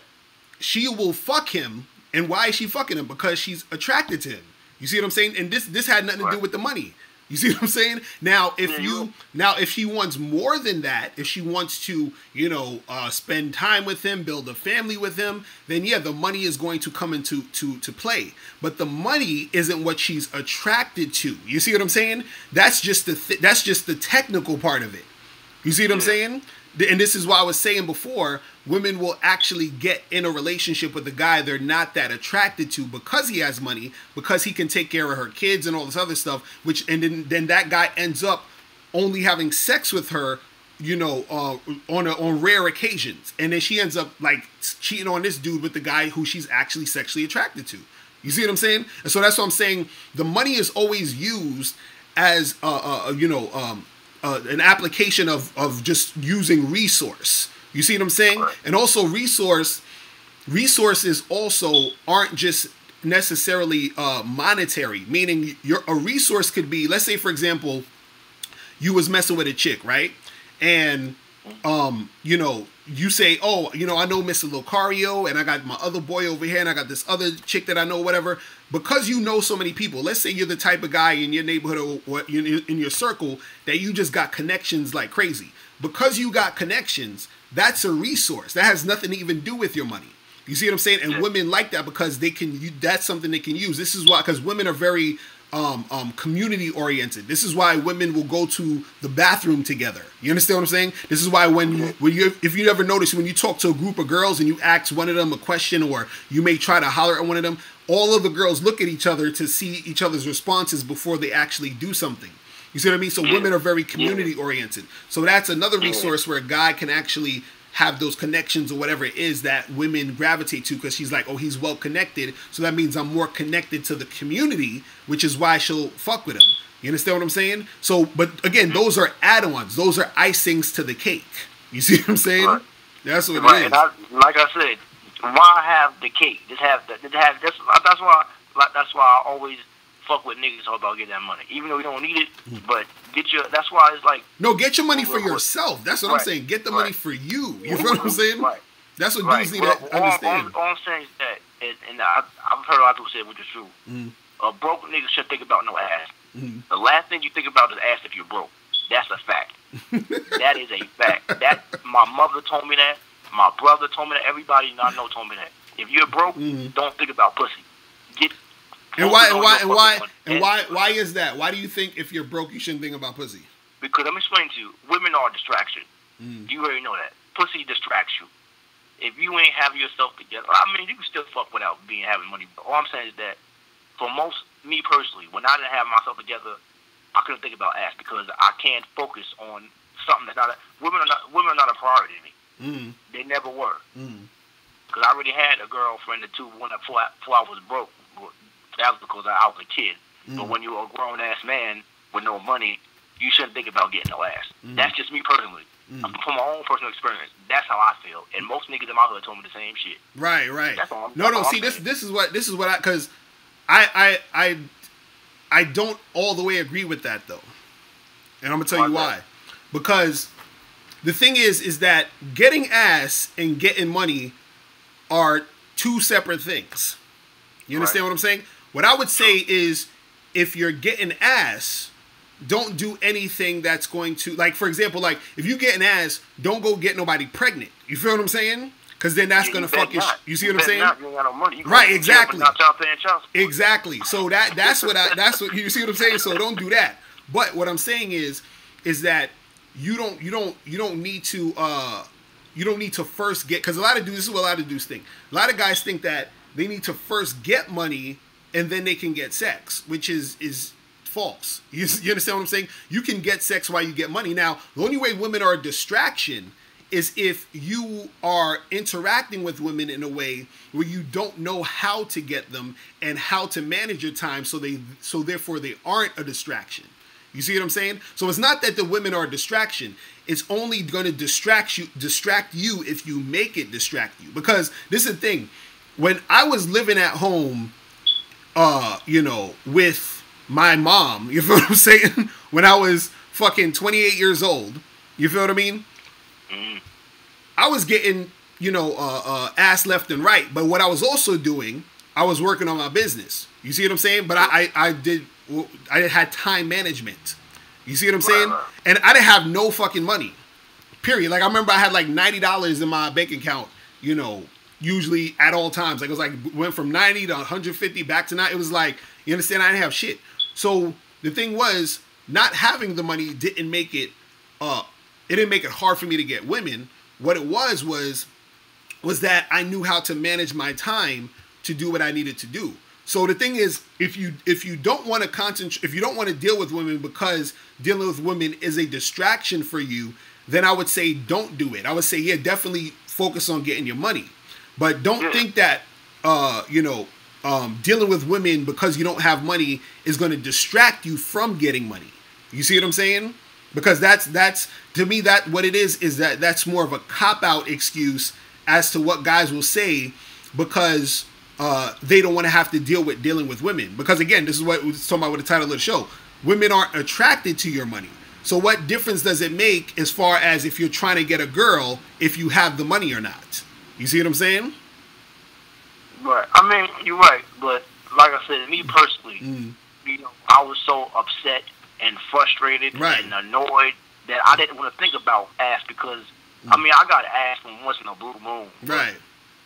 she will fuck him And why is she fucking him? Because she's attracted to him. You see what I'm saying? And this this had nothing to do with the money. You see what I'm saying? Now, if you- now if she wants more than that, if she wants to, you know, uh, spend time with him, build a family with him, then yeah, the money is going to come into to to play. But the money isn't what she's attracted to. You see what I'm saying? That's just the th- that's just the technical part of it. You see what I'm saying? And this is why I was saying before, women will actually get in a relationship with a guy they're not that attracted to because he has money, because he can take care of her kids and all this other stuff, which and then then that guy ends up only having sex with her, you know, uh, on a, on rare occasions, and then she ends up like cheating on this dude with the guy who she's actually sexually attracted to. You see what I'm saying? And so that's what I'm saying. The money is always used as uh, uh you know um uh, an application of of just using resource. You see what I'm saying? Right. And also resource resources also aren't just necessarily uh monetary, meaning your a resource could be let's say for example you was messing with a chick, right? And um, you know, you say, "Oh, you know, I know Mr. Locario, and I got my other boy over here, and I got this other chick that I know, whatever." Because you know so many people. Let's say you're the type of guy in your neighborhood or, in your circle that you just got connections like crazy. Because you got connections, that's a resource. That has nothing to even do with your money. You see what I'm saying? And women like that because they can. You, that's something they can use. This is why, because women are very um, um, community oriented. This is why women will go to the bathroom together. You understand what I'm saying? This is why when you, when you if you ever notice when you talk to a group of girls and you ask one of them a question or you may try to holler at one of them, all of the girls look at each other to see each other's responses before they actually do something. You see what I mean? So mm. women are very community oriented. So that's another mm. resource where a guy can actually have those connections or whatever it is that women gravitate to because she's like, oh, he's well connected. So that means I'm more connected to the community, which is why she'll fuck with him. You understand what I'm saying? So, but again, mm. those are add-ons. Those are icings to the cake. You see what I'm saying? Right. That's what Right, it and. I, like I said, why have the cake? Just have the, just have that's that's why that's why I always fuck with niggas talk about getting that money, even though we don't need it. Hmm. But get your that's why it's like No, get your money for yourself. That's what I'm saying. Get the money for you. You feel what I'm saying? right. That's what Right. dudes need Well, to all, understand. All, all I'm saying is that, and, and I, I've heard a lot of people say it, which is true. Mm. A broke nigga should think about no ass. Mhm. The last thing you think about is ass if you're broke. That's a fact. that is a fact. That my mother told me that. My brother told me that. Everybody I know told me that. If you're broke, Mhm. don't think about pussy. And why and why and why and why why is that? Why do you think if you're broke you shouldn't think about pussy? Because let me explain to you. Women are a distraction. Mm. You already know that. Pussy distracts you. If you ain't have yourself together, I mean, you can still fuck without being having money. But all I'm saying is that for most, me personally, when I didn't have myself together, I couldn't think about ass because I can't focus on something that's not. A, women are not. Women are not a priority to me. Mm. They never were. Mm. Because I already had a girlfriend or two when I, before, I, before I was broke. That was because I was a kid. But Mm. when you're a grown ass man with no money, you shouldn't think about getting no ass. Mm. That's just me personally. Mm. From my own personal experience, that's how I feel. And most niggas in my hood told me the same shit. Right, right. That's all- No, that's no. all I'm See, this saying. this is what this is what I because I I I I don't all the way agree with that though, and I'm gonna tell you Why why. that? Because the thing is, is that getting ass and getting money are two separate things. You understand Right. what I'm saying? What I would say is, if you're getting ass, don't do anything that's going to like, for example, like if you get an ass, don't go get nobody pregnant. You feel what I'm saying? Because then that's Yeah, gonna fuck your. sh-. You see what I'm saying? Not. You ain't got no. You Right, exactly. Not child child. Exactly. So that that's what I that's what you see what I'm saying. So don't do that. But what I'm saying is is that you don't you don't you don't need to uh you don't need to first get because a lot of dudes this is what a lot of dudes think. A lot of guys think that they need to first get money and then they can get sex, which is is false. You, you understand what I'm saying? You can get sex while you get money. Now, the only way women are a distraction is if you are interacting with women in a way where you don't know how to get them and how to manage your time so they so therefore they aren't a distraction. You see what I'm saying? So it's not that the women are a distraction. It's only going to distract you distract you if you make it distract you. Because this is the thing. When I was living at home uh, you know, with my mom, you feel what I'm saying? When I was fucking 28 years old, you feel what I mean? Mhm. I was getting, you know, uh, uh, ass left and right. But what I was also doing I was working on my business. You see what I'm saying? But I, I, I did I had time management. You see what I'm saying? And I didn't have no fucking money. Period. Like I remember I had like ninety dollars in my bank account. You know, usually at all times. Like it was like went from ninety to 150 back to nine. It was like you understand. I didn't have shit. So the thing was, not having the money didn't make it. Uh, it didn't make it hard for me to get women. What it was was was that I knew how to manage my time to do what I needed to do. So the thing is, if you if you don't want to concentrate, if you don't want to deal with women because dealing with women is a distraction for you, then I would say don't do it. I would say yeah, definitely focus on getting your money, but don't Yeah. think that uh, you know um, dealing with women because you don't have money is going to distract you from getting money. You see what I'm saying? Because that's that's to me that what it is is that that's more of a cop out excuse as to what guys will say because uh, they don't want to have to deal with dealing with women. Because again, this is what we was talking about with the title of the show. Women aren't attracted to your money. So what difference does it make as far as if you're trying to get a girl if you have the money or not? You see what I'm saying? Right. I mean, you're right, but like I said, me personally, Mm. you know, I was so upset and frustrated Right. and annoyed that I didn't want to think about ass because I mean I got ass from once in a blue moon. Right.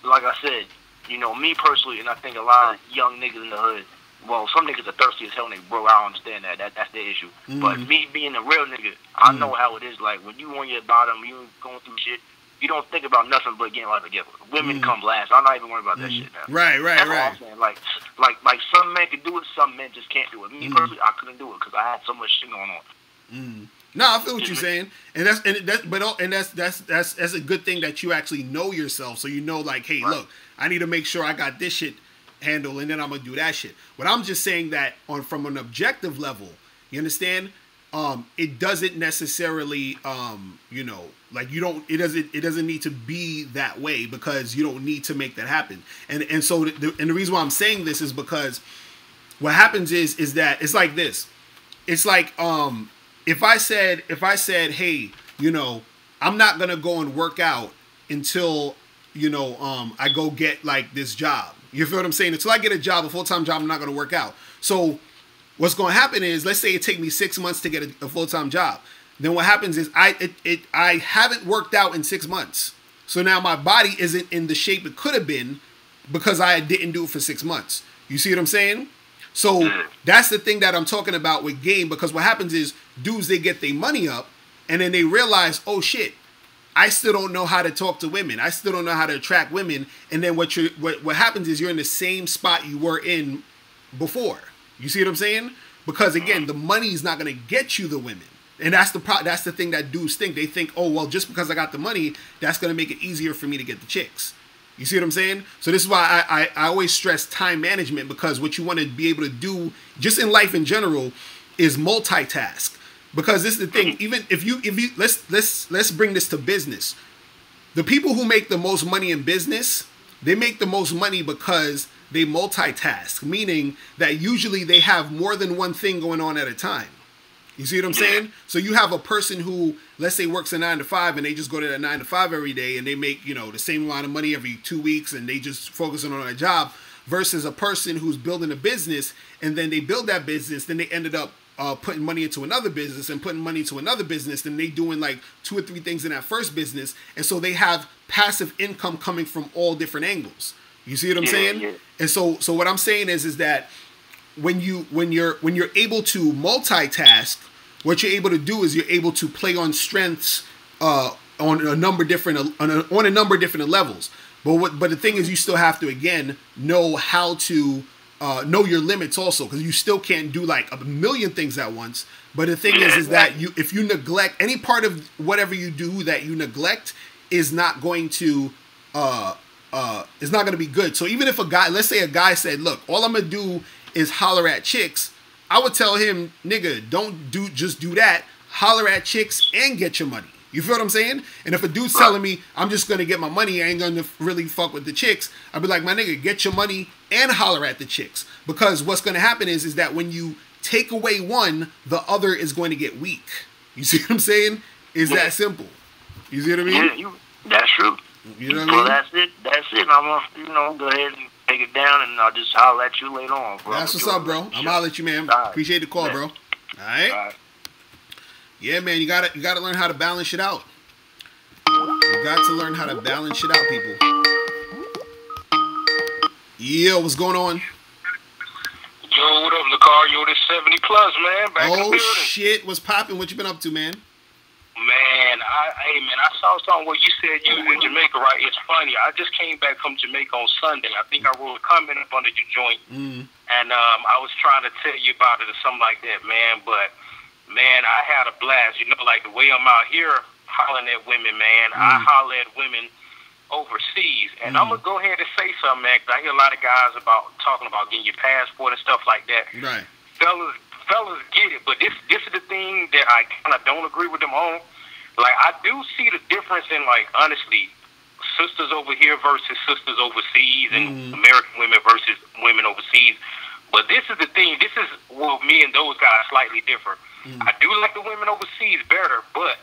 Like I said, you know, me personally, and I think a lot of young niggas in the hood. Well, some niggas are thirsty as hell and they bro. I understand that. That that's their issue. But Mhm. me being a real nigga, I Mhm. know how it is. Like when you on your bottom, you going through shit. You don't think about nothing but getting life together. Women Mhm. come last. I'm not even worried about that Mhm. shit now. Right, right, That's right. I'm saying. Like, like, like some men can do it, some men just can't do it. Me Mhm. personally, I couldn't do it because I had so much shit going on. Mm. No, I feel what you're saying, and that's and that, but and that's that's that's that's a good thing that you actually know yourself, so you know like, hey, Right. look, I need to make sure I got this shit handled, and then I'm gonna do that shit. But I'm just saying that on from an objective level, you understand? Um, it doesn't necessarily, um, you know, like you don't. It doesn't. It doesn't need to be that way because you don't need to make that happen. And and so the, and the reason why I'm saying this is because what happens is is that it's like this it's like um if I said if I said, hey, you know, I'm not gonna go and work out until you know um I go get like this job. You feel what I'm saying? Until I get a job, a full time job, I'm not gonna work out. So what's gonna happen is, let's say it take me six months to get a, a full time job. Then what happens is I it, it I haven't worked out in six months. So now my body isn't in the shape it could have been because I didn't do it for six months. You see what I'm saying? So that's the thing that I'm talking about with game because what happens is dudes they get their money up and then they realize, oh shit, I still don't know how to talk to women. I still don't know how to attract women. And then what you what what happens is you're in the same spot you were in before. You see what I'm saying? Because again, the money is not going to get you the women. And that's the pro- that's the thing that dudes think. They think, "Oh, well, just because I got the money, that's going to make it easier for me to get the chicks." You see what I'm saying? So this is why I, I, I always stress time management because what you want to be able to do just in life in general is multitask. Because this is the thing. Even if you if you let's let's let's bring this to business. The people who make the most money in business, they make the most money because they multitask, meaning that usually they have more than one thing going on at a time. You see what I'm saying? So you have a person who, let's say, works a nine to five, and they just go to that nine to five every day, and they make you know the same amount of money every two weeks, and they just focusing on their job, versus a person who's building a business, and then they build that business, then they ended up uh, putting money into another business and putting money into another business, then they doing like two or three things in that first business, and so they have passive income coming from all different angles. You see what I'm Yeah, saying? yeah. And so, so what I'm saying is, is that when you when you're when you're able to multitask, what you're able to do is you're able to play on strengths uh, on a number of different on a, on a number different levels. But what but the thing is, you still have to again know how to uh, know your limits also because you still can't do like a million things at once. But the thing is, is that you if you neglect any part of whatever you do that you neglect is not going to uh uh is not going to be good. So even if a guy, let's say a guy said, "Look, all I'm gonna do is holler at chicks," I would tell him, "Nigga, don't do just do that. Holler at chicks and get your money." You feel what I'm saying? And if a dude's telling me I'm just gonna get my money, I ain't gonna really fuck with the chicks, I'd be like, my nigga, get your money and holler at the chicks. Because what's gonna happen is is that when you take away one, the other is going to get weak. You see what I'm saying? Is Yeah. that simple? You see what I mean? Yeah, you, that's true. You know what I So mean? that's it. That's it. I'm gonna, you know, go ahead and take it down, and I'll just holler at you later on, bro. That's what's up, bro. I'm holler at you, man. Right. Appreciate the call, yeah. bro. All right. All right. Yeah, man. You gotta you gotta learn how to balance it out. You got to learn how to balance it out, people. Yeah, what's going on? Yo, what up, Locario? This 70 plus, man. Back oh, shit. What's popping? What you been up to, man? Man, I hey man, I saw something where you said you was in Jamaica, right? It's funny. I just came back from Jamaica on Sunday. I think I wrote a comment up under your joint, mm. and um, I was trying to tell you about it or something like that, man. But man, I had a blast. You know, like the way I'm out here hollering at women, man. Mm. I holler at women overseas, and mm. I'm gonna go ahead and say something, man. Cause I hear a lot of guys about talking about getting your passport and stuff like that. Right, fellas fellas get it, but this this is the thing that I kind of don't agree with them on. Like I do see the difference in like honestly, sisters over here versus sisters overseas, and mm. American women versus women overseas. But this is the thing. This is well, me and those guys slightly different. Mm. I do like the women overseas better, but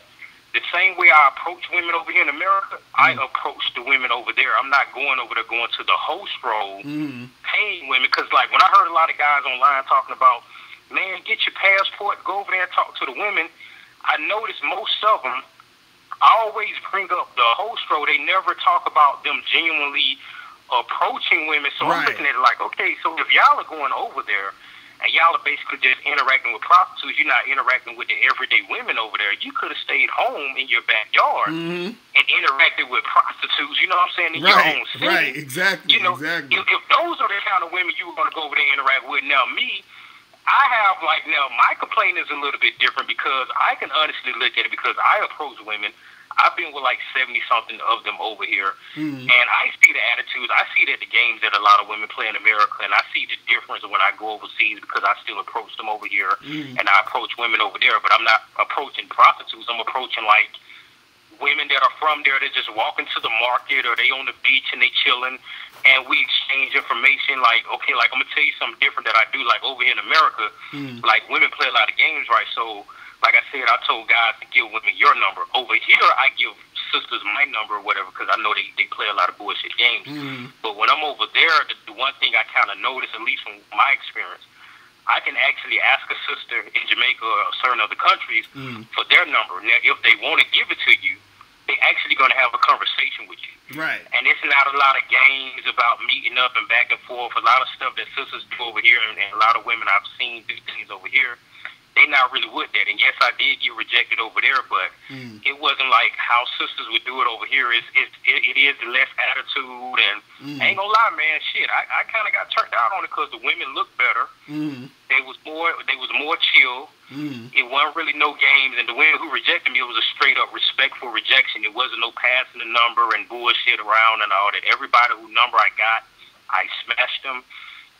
the same way I approach women over here in America, mm. I approach the women over there. I'm not going over there going to the host role, mm. paying women. Because like when I heard a lot of guys online talking about man, get your passport, go over there and talk to the women. I noticed most of them always bring up the host role. They never talk about them genuinely approaching women. So right. I'm looking at it like, okay, so if y'all are going over there and y'all are basically just interacting with prostitutes, you're not interacting with the everyday women over there. You could have stayed home in your backyard mm-hmm. and interacted with prostitutes. You know what I'm saying? In right, your own city. Right. Exactly. You know, exactly. If, if those are the kind of women you were going to go over there and interact with, now me. I have like now my complaint is a little bit different because I can honestly look at it because I approach women. I've been with like seventy something of them over here, mm-hmm. and I see the attitudes. I see that the games that a lot of women play in America, and I see the difference when I go overseas because I still approach them over here, mm-hmm. and I approach women over there. But I'm not approaching prostitutes. I'm approaching like women that are from there that just walk into the market or they on the beach and they chilling and we exchange information like okay like i'm gonna tell you something different that i do like over here in america mm. like women play a lot of games right so like i said i told guys to give women your number over here i give sisters my number or whatever because i know they, they play a lot of bullshit games mm. but when i'm over there the, the one thing i kind of notice at least from my experience I can actually ask a sister in Jamaica or certain other countries mm. for their number. Now, if they want to give it to you, they're actually going to have a conversation with you. Right. And it's not a lot of games about meeting up and back and forth. A lot of stuff that sisters do over here, and, and a lot of women I've seen do things over here. They not really with that. And yes, I did get rejected over there, but mm. it wasn't like how sisters would do it over here. It's, it's it, it is less attitude, and mm. I ain't gonna lie, man. Shit, I, I kind of got turned out on it because the women look better. Mm. They was more they was more chill. Mm. It wasn't really no games, and the women who rejected me, it was a straight up respectful rejection. It wasn't no passing the number and bullshit around and all that. Everybody who number I got, I smashed them.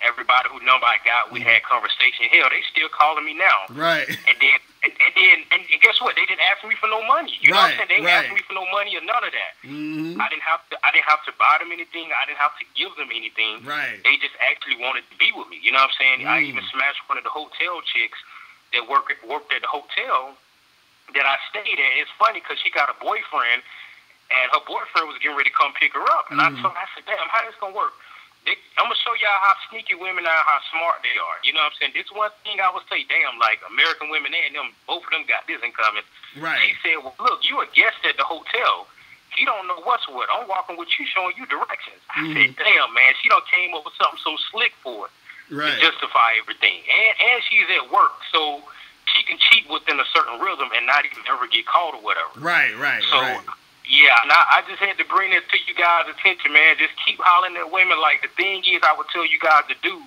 Everybody who number I got, we mm. had conversation. Hell, they still calling me now. Right. And then and, and then and guess what? They didn't ask me for no money. You right, know what I'm saying? They didn't right. ask me for no money or none of that. Mm-hmm. I didn't have to. I didn't have to buy them anything. I didn't have to give them anything. Right. They just actually wanted to be with me. You know what I'm saying? Mm. I even smashed one of the hotel chicks that work worked at the hotel that I stayed at. It's funny because she got a boyfriend, and her boyfriend was getting ready to come pick her up. And mm. I told her, I said, "Damn, how this gonna work?" They, I'm gonna show y'all how sneaky women are, how smart they are. You know what I'm saying? This one thing I would say, damn, like American women and them, both of them got this in common. Right. She said, "Well, look, you a guest at the hotel." He don't know what's what. I'm walking with you, showing you directions. I mm. said, "Damn, man, she don't came up with something so slick for it." right. to justify everything. And and she's at work, so she can cheat within a certain rhythm and not even ever get caught or whatever. Right, right, so, right. Yeah, and I, I just had to bring it to you guys' attention, man. Just keep hollering at women. Like the thing is, I would tell you guys to do.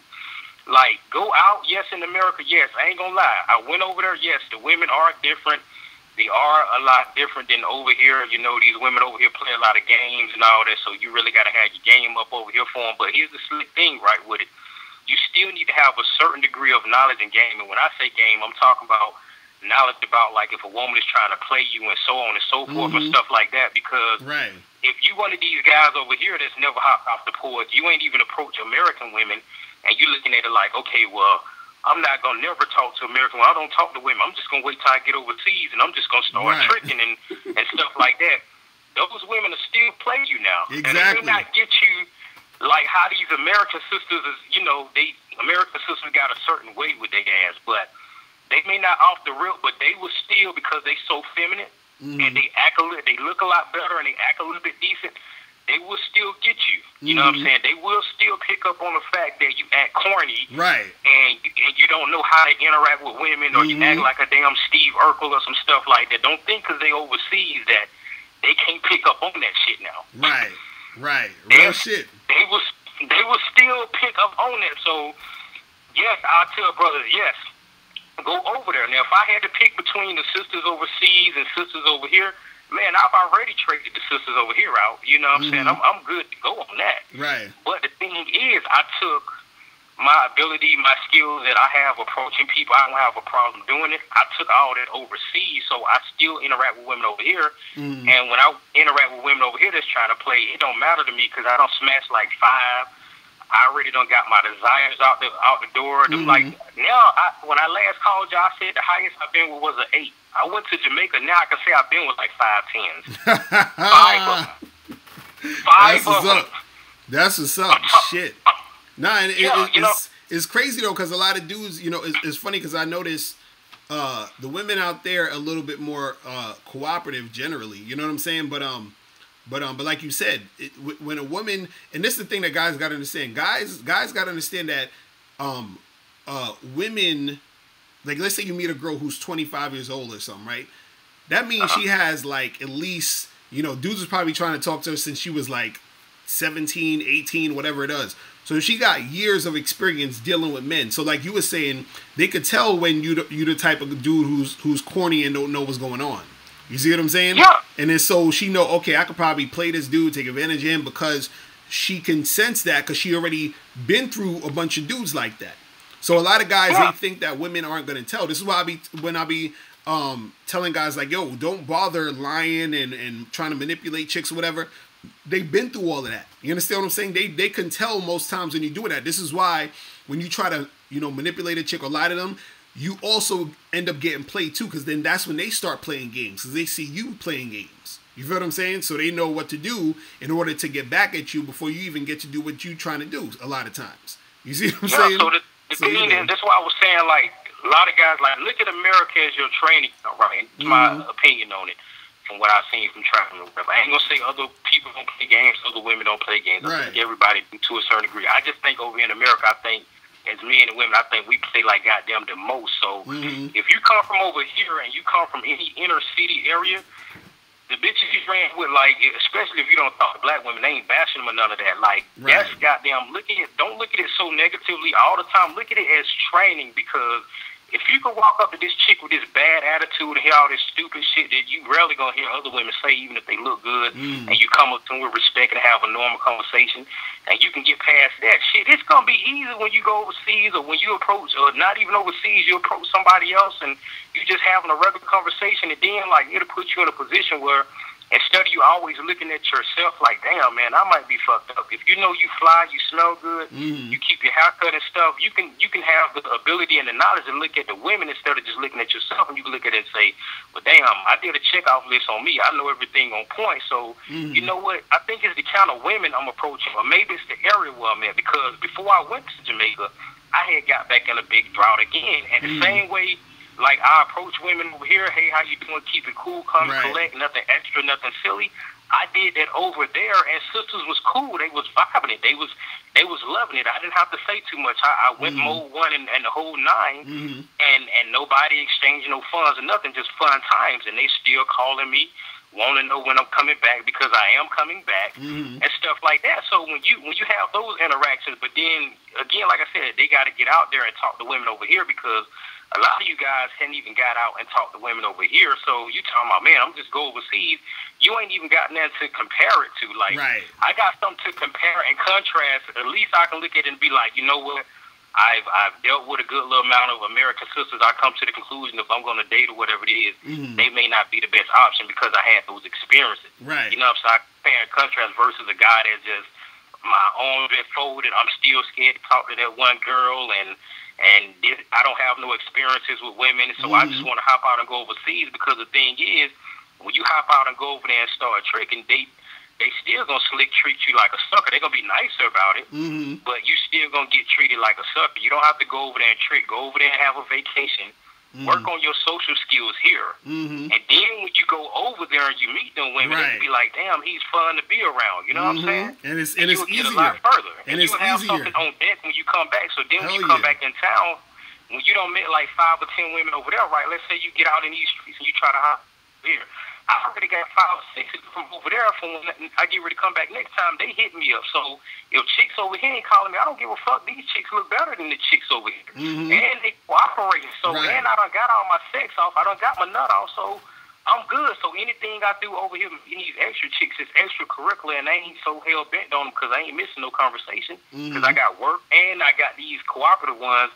Like, go out, yes, in America, yes. I ain't gonna lie. I went over there, yes. The women are different. They are a lot different than over here. You know, these women over here play a lot of games and all that, so you really gotta have your game up over here for them. But here's the slick thing, right, with it you still need to have a certain degree of knowledge in game. And when I say game, I'm talking about knowledge about like if a woman is trying to play you and so on and so forth mm-hmm. and stuff like that. Because right. if you one of these guys over here that's never hopped off the porch, you ain't even approach American women, and you looking at it like, okay, well. I'm not gonna never talk to American women. I don't talk to women. I'm just gonna wait till I get overseas, and I'm just gonna start right. tricking and and stuff like that. Those women will still play you now, exactly. and they may not get you like how these American sisters is, you know, they American sisters got a certain way with their ass, but they may not off the rip, but they will still because they so feminine mm-hmm. and they act a little, they look a lot better and they act a little bit decent. They will still get you. You mm-hmm. know what I'm mm-hmm. saying? They will still pick up on the fact that you act corny, right? And and you don't know how to interact with women, or mm-hmm. you act like a damn Steve Urkel or some stuff like that. Don't think because they overseas that they can't pick up on that shit now. Right, right, real shit. They will they will still pick up on that. So yes, I'll tell brothers, yes, go over there. Now, if I had to pick between the sisters overseas and sisters over here, man, I've already traded the sisters over here out. You know what I'm mm-hmm. saying? I'm, I'm good to go on that. Right. But the thing is, I took my ability, my skills that I have approaching people. I don't have a problem doing it. I took all that overseas, so I still interact with women over here. Mm-hmm. And when I interact with women over here that's trying to play, it don't matter to me because I don't smash like five I already done got my desires out the out the door. Mm-hmm. Like now, I, when I last called y'all, I said the highest I've been with was an eight. I went to Jamaica. Now I can say I've been with like five tens. five of them. Five That's what's up. That's what's up. Shit. Nah, and it, yeah, it, it's, know, it's crazy though because a lot of dudes, you know, it's, it's funny because I notice uh, the women out there a little bit more uh, cooperative generally. You know what I'm saying? But um, but um, but like you said, it, when a woman, and this is the thing that guys got to understand. Guys, guys got to understand that um, uh, women, like let's say you meet a girl who's 25 years old or something, right? That means uh-huh. she has like at least, you know, dudes was probably trying to talk to her since she was like 17, 18, whatever it is. So she got years of experience dealing with men. So like you were saying, they could tell when you you the type of dude who's who's corny and don't know what's going on. You see what I'm saying? Yeah. And then so she know, okay, I could probably play this dude, take advantage of him because she can sense that because she already been through a bunch of dudes like that. So a lot of guys yeah. they think that women aren't gonna tell. This is why I be when I be um telling guys like, yo, don't bother lying and and trying to manipulate chicks or whatever. They've been through all of that. You understand what I'm saying? They they can tell most times when you do that. This is why when you try to you know manipulate a chick or lie to them, you also end up getting played too, because then that's when they start playing games, because they see you playing games. You feel what I'm saying? So they know what to do in order to get back at you before you even get to do what you're trying to do. A lot of times, you see what I'm yeah, saying? So the, the so, thing is, that's why I was saying like a lot of guys like look at America as your training, right? Mm-hmm. My opinion on it from what I've seen from traveling. I ain't gonna say other people don't play games, other women don't play games. I think everybody to a certain degree. I just think over in America, I think as men and women, I think we play like goddamn the most. So mm-hmm. if you come from over here and you come from any inner city area, the bitches you ran with, like, especially if you don't talk to black women, they ain't bashing them or none of that. Like, right. that's goddamn. Look at it. Don't look at it so negatively all the time. Look at it as training because if you could walk up to this chick with this bad attitude and hear all this stupid shit that you rarely gonna hear other women say, even if they look good, mm. and you come up to them with respect and have a normal conversation, and you can get past that shit, it's gonna be easy when you go overseas or when you approach, or not even overseas, you approach somebody else and you just having a regular conversation, and then like it'll put you in a position where instead of you always looking at yourself like, damn, man, I might be fucked up. If you know you fly, you smell good, mm. you keep your hair cut and stuff, you can you can have the ability and the knowledge to look at the women instead of just looking at yourself, and you can look at it and say, well, damn, I did a checkoff list on me. I know everything on point. So mm. you know what? I think it's the kind of women I'm approaching, or maybe it's the area where I'm at. Because before I went to Jamaica, I had got back in a big drought again, and the mm. same way like I approach women over here, hey, how you doing? Keep it cool, come right. collect, nothing extra, nothing silly. I did that over there, and sisters was cool. They was vibing it. They was they was loving it. I didn't have to say too much. I, I went mm-hmm. mode one and, and the whole 9 mm-hmm. and and nobody exchanging no funds or nothing, just fun times. And they still calling me, want to know when I'm coming back because I am coming back mm-hmm. and stuff like that. So when you when you have those interactions, but then again, like I said, they got to get out there and talk to women over here because a lot of you guys hadn't even got out and talked to women over here. So you talking about, man, I'm just go overseas. You ain't even got nothing to compare it to. Like, right. I got something to compare and contrast. At least I can look at it and be like, you know what? I've I've dealt with a good little amount of American sisters. I come to the conclusion if I'm going to date or whatever it is, mm-hmm. they may not be the best option because I had those experiences. Right. You know, so I compare and contrast versus a guy that's just my arms been folded. I'm still scared to talk to that one girl and and this, I don't have no experiences with women, so mm-hmm. I just want to hop out and go overseas because the thing is, when you hop out and go over there and start tricking, they they still gonna slick treat you like a sucker. They're gonna be nicer about it, Mm-hmm. but you still gonna get treated like a sucker. You don't have to go over there and trick. Go over there and have a vacation. Work on your social skills here. Mm-hmm. And then when you go over there and you meet them women, Right. they be like, "Damn, he's fun to be around." You know what I'm saying? And it's and it's you'll get a easier. lot further. And And, it's you'll have easier. something on deck when you come back. So then when Hell you come yeah. back in town, when you don't meet like five or ten women over there, right? Let's say you get out in these streets and you try to hop here. I already got five or six from over there from when I get ready to come back next time. They hit me up. So if chicks over here ain't calling me, I don't give a fuck. These chicks look better than the chicks over here. Mhm. And they cooperating. So Right. and I done got all my sex off. I done got my nut off. So I'm good. So anything I do over here, these extra chicks is extracurricular, and I ain't so hell bent on them because I ain't missing no conversation. Because I got work and I got these cooperative ones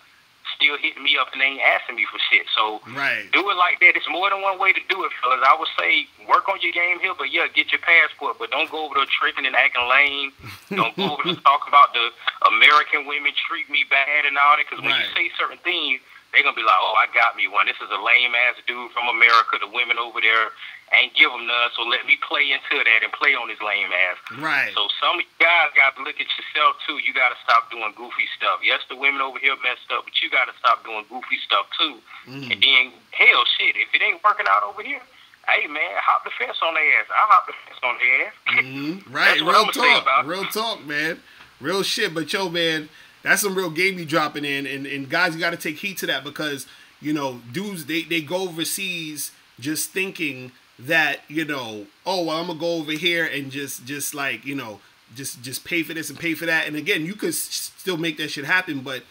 still hitting me up and they ain't asking me for shit. So Right. do it like that. It's more than one way to do it, fellas. I would say work on your game here, but yeah, get your passport, but don't go over there tripping and acting lame. don't go over there talking about the American women treat me bad and all that. Because when Right. you say certain things, they're gonna be like, "Oh, I got me one. This is a lame ass dude from America. The women over there ain't give him none, so let me play into that and play on his lame ass." Right. So some of you guys got to look at yourself too. You got to stop doing goofy stuff. Yes, the women over here messed up, but you got to stop doing goofy stuff too. Mhm. And then, hell, shit, if it ain't working out over here, hey man, hop the fence on their ass. I'll hop the fence on their ass. Mhm. Right, real talk, real talk, man, real shit. But yo, man, that's some real game you dropping in, and and guys, you got to take heed to that because you know, dudes they they go overseas just thinking that you know, oh well, I'm gonna go over here and just just like you know, just just pay for this and pay for that, and again, you could still make that shit happen, but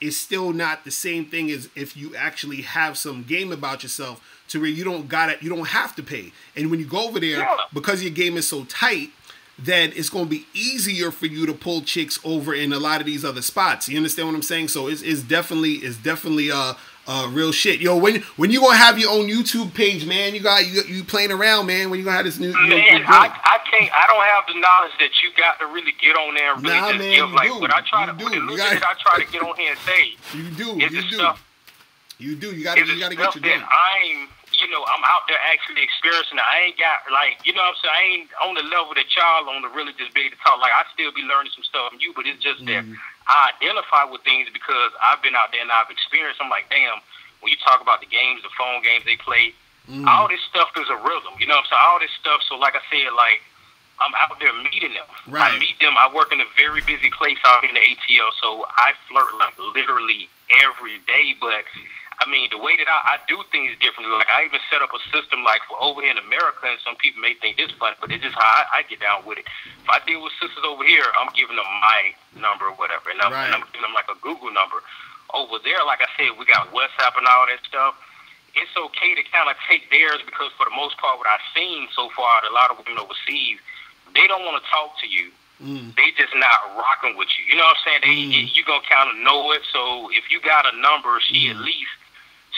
it's still not the same thing as if you actually have some game about yourself to where you don't got it, you don't have to pay. And when you go over there, Yeah. because your game is so tight, then it's going to be easier for you to pull chicks over in a lot of these other spots. You understand what I'm saying? So it's, it's definitely it's definitely uh uh real shit. Yo, when when you gonna have your own YouTube page, man? You got you you playing around, man. When you gonna have this new? your- your Man. I, I can't. I don't have the knowledge that you got to really get on there and really Nah, just man, give like. do. But I try You to. do. The little gotta- I try to get on here and say you do you the do stuff. you do. You gotta you gotta get your that. I'm. You know, I'm out there actually experiencing it. I ain't got like, you know what I'm saying. I ain't on the level that y'all on the really just big to talk. Like I still be learning some stuff from you, but it's just that Mhm. I identify with things because I've been out there and I've experienced. I'm like, damn. When you talk about the games, the phone games they play, Mhm. all this stuff is a rhythm. You know what I'm saying? All this stuff. So like I said, like I'm out there meeting them. Right. I meet them. I work in a very busy place out in the ATL, so I flirt like literally every day. But I mean, the way that I, I do things differently. Like I even set up a system like for over here in America, and some people may think this funny, but it's just how I, I get down with it. If I deal with sisters over here, I'm giving them my number or whatever, and I'm, Right. and I'm giving them like a Google number. Over there, like I said, we got WhatsApp and all that stuff it's okay to kind of take theirs because for the most part, what I've seen so far, a lot of women overseas, they don't want to talk to you. Mm. They just not rocking with you. You know what I'm saying? They Mm. you gonna kind of know it. So if you got a number, she at Mm. least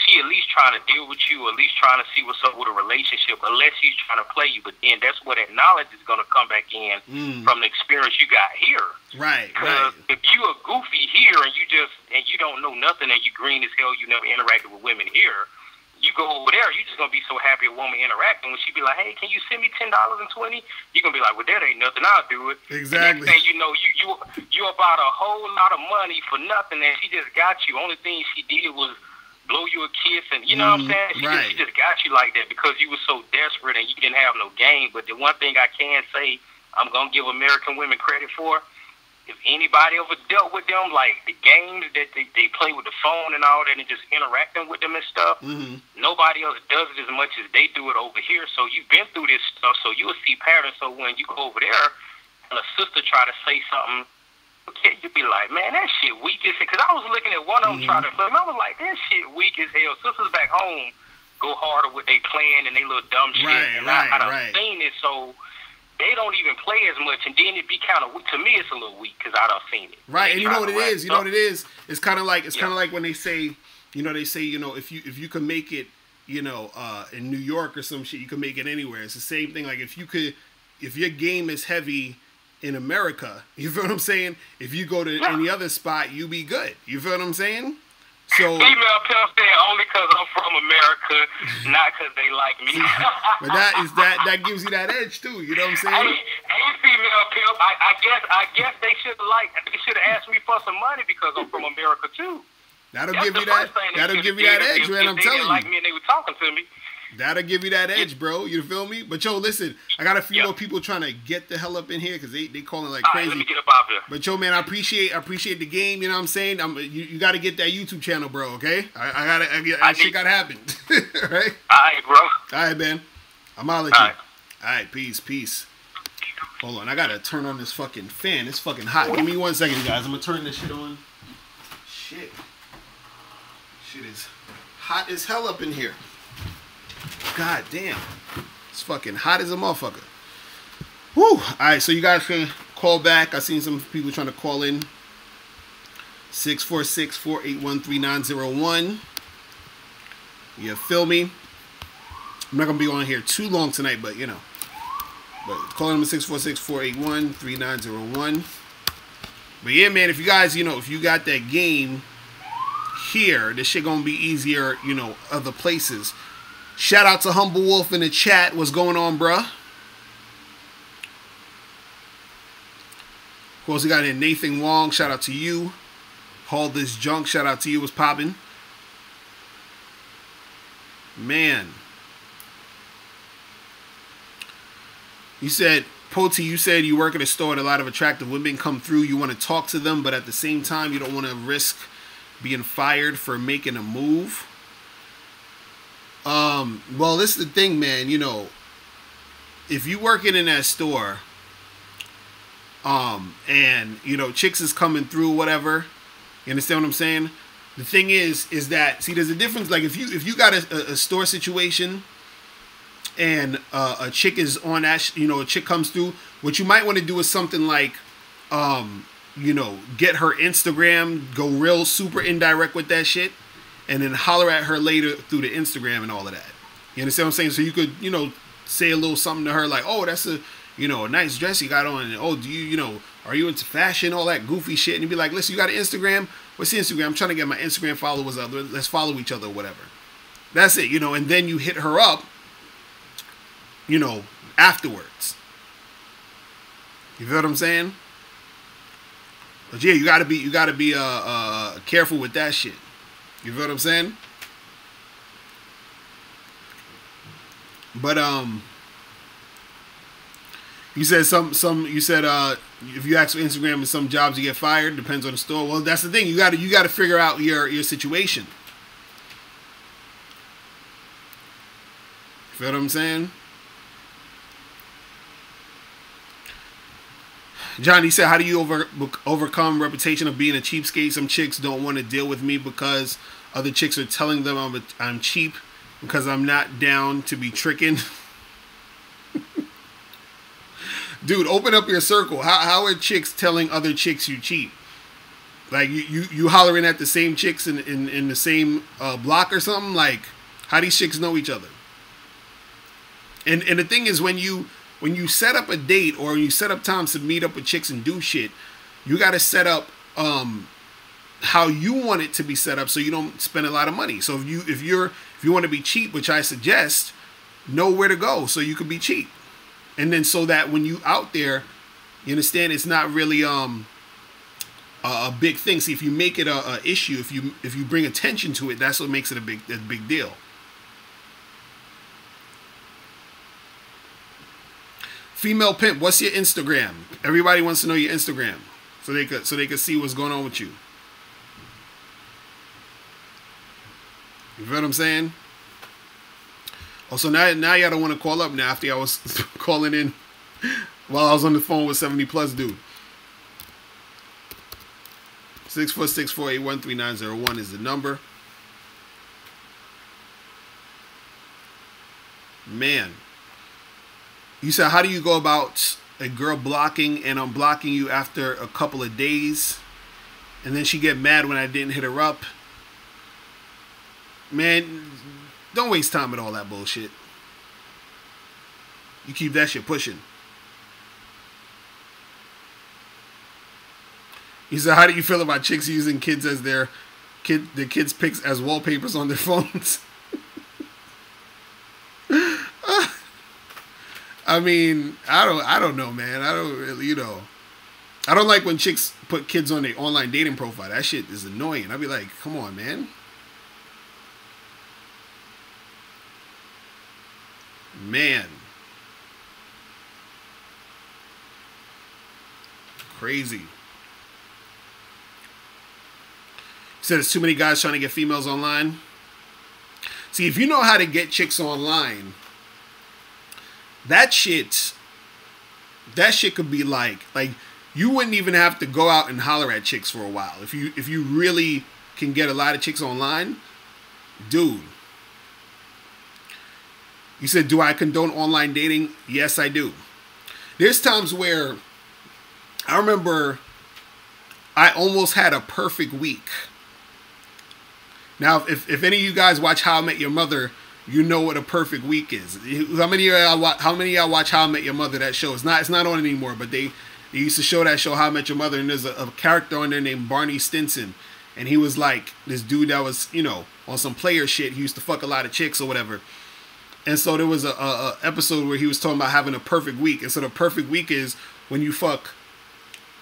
she at least trying to deal with you, at least trying to see what's up with a relationship, unless he's trying to play you. But then that's where that knowledge is gonna come back in Mm. from the experience you got here. Right, right. Because if you a goofy here and you just and you don't know nothing and you green as hell, you never interacted with women here. You go over there, you're just gonna be so happy a woman interacting when she be like, "Hey, can you send me ten dollars and 20 You're gonna be like, "Well, that ain't nothing. I'll do it." Exactly. And you know, you you you about a whole lot of money for nothing, and she just got you. Only thing she did was blow you a kiss, and you know what I'm Mm, saying? She, right. just, she just got you like that because you were so desperate and you didn't have no game. But the one thing I can say, I'm gonna give American women credit for if anybody ever dealt with them, like the games that they, they play with the phone and all that, and just interacting with them and stuff, hmm nobody else does it as much as they do it over here. So you've been through this stuff, so you'll see patterns. So when you go over there and a sister try to say something, okay, you'll be like, man, that shit weak as hell. Because I was looking at one of them Mhm. trying to flip, I was like, that shit weak as hell. Sisters back home go harder with they plan and they little dumb shit. Right, and right, I, I done right. seen it, so they don't even play as much, and then it be kind of weak. To me, it's a little weak because I done seen it. Right, and you know what it is. You know what it is. It's kind of like it's Yeah. kind of like when they say, you know, they say, you know, if you if you can make it, you know, uh, in New York or some shit, you can make it anywhere. It's the same thing. Like if you could, if your game is heavy in America, you feel what I'm saying? If you go to Yeah. any other spot, you be good. You feel what I'm saying? So Female pimp said only because I'm from America, not because they like me. but that is that that gives you that edge too. You know what I'm saying? hey, female pimp. I, I guess I guess they should like they should have asked me for some money because I'm from America too. That'll That's give you that. first thing they That'll give you that edge, if, man. if I'm telling didn't like you. me and they were talking to me. That'll give you that edge, bro. You feel me? But yo, listen, I got a few Yeah. more people trying to get the hell up in here because they they calling like All right, let crazy. me get up out here. But yo, man, I appreciate I appreciate the game. You know what I'm saying? I'm, you you got to get that YouTube channel, bro. Okay? I, I gotta. I, I that shit got to happen. right? All right, bro. All right, man. I'm out at you. All right. All right, peace, peace. Hold on, I gotta turn on this fucking fan. It's fucking hot. Give me one second, guys. I'm gonna turn this shit on. Shit. Shit is hot as hell up in here. God damn. It's fucking hot as a motherfucker. Whew. Alright, so you guys can call back. I seen some people trying to call in. 646-481-3901. You feel me? I'm not gonna be on here too long tonight, but you know. But call number 646-481-3901. But yeah, man, if you guys, you know, if you got that game here, this shit gonna be easier, you know, other places. Shout out to Humble Wolf in the chat. What's going on, bruh? Of course, we got in Nathan Wong. Shout out to you. Haul this junk. Shout out to you. Was popping. Man. You said, Poti, you said you work at a store and a lot of attractive women come through. You want to talk to them, but at the same time, you don't want to risk being fired for making a move. Um, well, this is the thing, man. You know, if you working in that store, um, and you know, chicks is coming through, whatever. You understand what I'm saying? The thing is, is that see, there's a difference. Like if you if you got a, a, store situation and uh, a chick is on that, you know, a chick comes through. What you might want to do is something like, um, you know, get her Instagram, go real super indirect with that shit, and then holler at her later through the Instagram and all of that. You understand what I'm saying? So you could, you know, say a little something to her like, "Oh, that's a, you know, a nice dress you got on." And, oh, do you, you know, are you into fashion? All that goofy shit. And you'd be like, "Listen, you got an Instagram? What's Instagram? I'm trying to get my Instagram followers up. Let's follow each other, or whatever." That's it, you know. And then you hit her up, you know, afterwards. You feel what I'm saying? But yeah, you gotta be you gotta be uh, uh careful with that shit. You feel what I'm saying? But um, you said some some you said uh if you ask for Instagram and some jobs you get fired depends on the store. Well, that's the thing. You got to you got to figure out your your situation. You feel what I'm saying? Johnny said, "How do you over overcome reputation of being a cheapskate? Some chicks don't want to deal with me because other chicks are telling them I'm a, I'm cheap because I'm not down to be tricking." Dude, open up your circle. How how are chicks telling other chicks you cheap? Like you you, you hollering at the same chicks in in, in the same uh, block or something? Like how do these chicks know each other? And and the thing is when you when you set up a date or you set up times to meet up with chicks and do shit, you got to set up um how you want it to be set up so you don't spend a lot of money. So if you if you're if you want to be cheap, which I suggest, know where to go so you can be cheap. And then so that when you out there, you understand it's not really um a, big thing. See, if you make it a, a issue, if you if you bring attention to it, that's what makes it a big a big deal. Female pimp, what's your Instagram? Everybody wants to know your Instagram, so they could so they could see what's going on with you. You feel what I'm saying? Oh, also, now now y'all don't want to call up now after I was calling in while I was on the phone with 70 plus dude. Six four six four eight one three nine zero one is the number. Man. You said, how do you go about a girl blocking and unblocking you after a couple of days, and then she get mad when I didn't hit her up? Man, don't waste time with all that bullshit. You keep that shit pushing. He said, how do you feel about chicks using kids as their kid the kids pics as wallpapers on their phones. I mean, I don't I don't know, man. I don't really, you know. I don't like when chicks put kids on their online dating profile. That shit is annoying. I'd be like, come on, man. Man. Crazy. said there's too many guys trying to get females online. See, if you know how to get chicks online, that shit, that shit could be like, like you wouldn't even have to go out and holler at chicks for a while if you if you really can get a lot of chicks online, dude. You said, do I condone online dating? Yes, I do. There's times where I remember I almost had a perfect week now, if, if any of you guys watch How I Met Your Mother, you know what a perfect week is. How many y'all watch, how many y'all watch How I Met Your Mother? That show it's not it's not on anymore, but they they used to show that show How I Met Your Mother, and there's a, a character on there named Barney Stinson, and he was like this dude that was you know on some player shit. He used to fuck a lot of chicks or whatever. And so there was a, a, a episode where he was talking about having a perfect week, and so the perfect week is when you fuck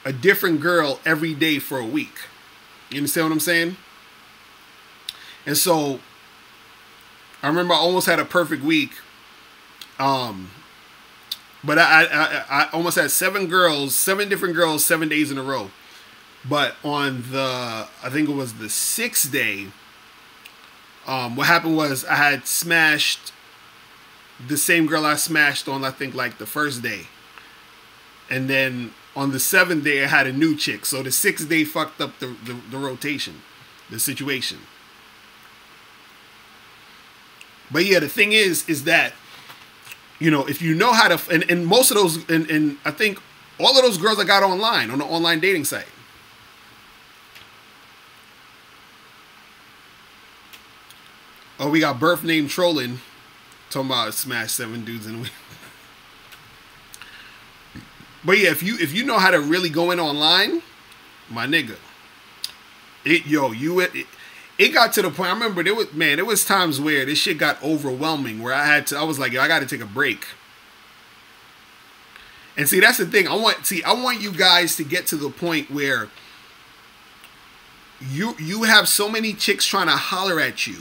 a different girl every day for a week. You understand what I'm saying? And so I remember I almost had a perfect week. Um, but I, I, I almost had seven girls, seven different girls, seven days in a row. But on the, I think it was the sixth day, um, what happened was I had smashed the same girl I smashed on, I think, like the first day. And then on the seventh day, I had a new chick. So the sixth day fucked up the, the, the rotation, the situation. But yeah, the thing is, is that you know if you know how to, and, and most of those, and, and I think all of those girls I got online on the online dating site. Oh, we got birth name trolling. Talking about smash seven dudes in a week. But yeah, if you if you know how to really go in online, my nigga, it yo you it, it got to the point. I remember there was man, there was times where this shit got overwhelming. Where I had to, I was like, yo, I got to take a break. And see, that's the thing. I want see, I want you guys to get to the point where you you have so many chicks trying to holler at you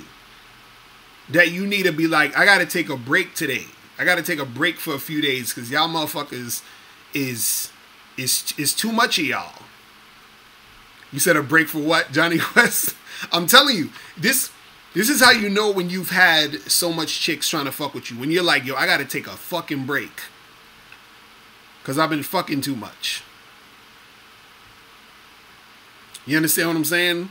that you need to be like, I got to take a break today. I got to take a break for a few days because y'all motherfuckers is is is too much of y'all. You said a break for what, Johnny West? I'm telling you, this this is how you know when you've had so much chicks trying to fuck with you. When you're like, yo, I gotta take a fucking break. Cause I've been fucking too much. You understand what I'm saying?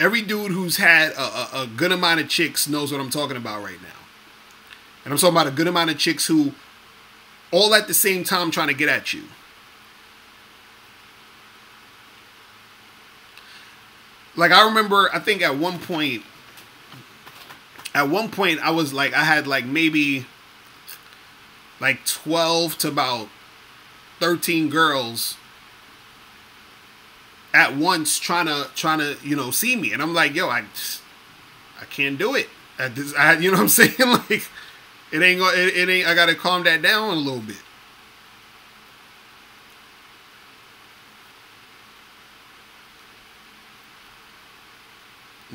Every dude who's had a, a, a, good amount of chicks knows what I'm talking about right now. And I'm talking about a good amount of chicks who all at the same time trying to get at you. Like I remember I think at one point at one point I was like I had like maybe like 12 to about 13 girls at once trying to trying to you know see me. And I'm like yo I just, I can't do it. I, I you know what I'm saying? Like it ain't it, it ain't I got to calm that down a little bit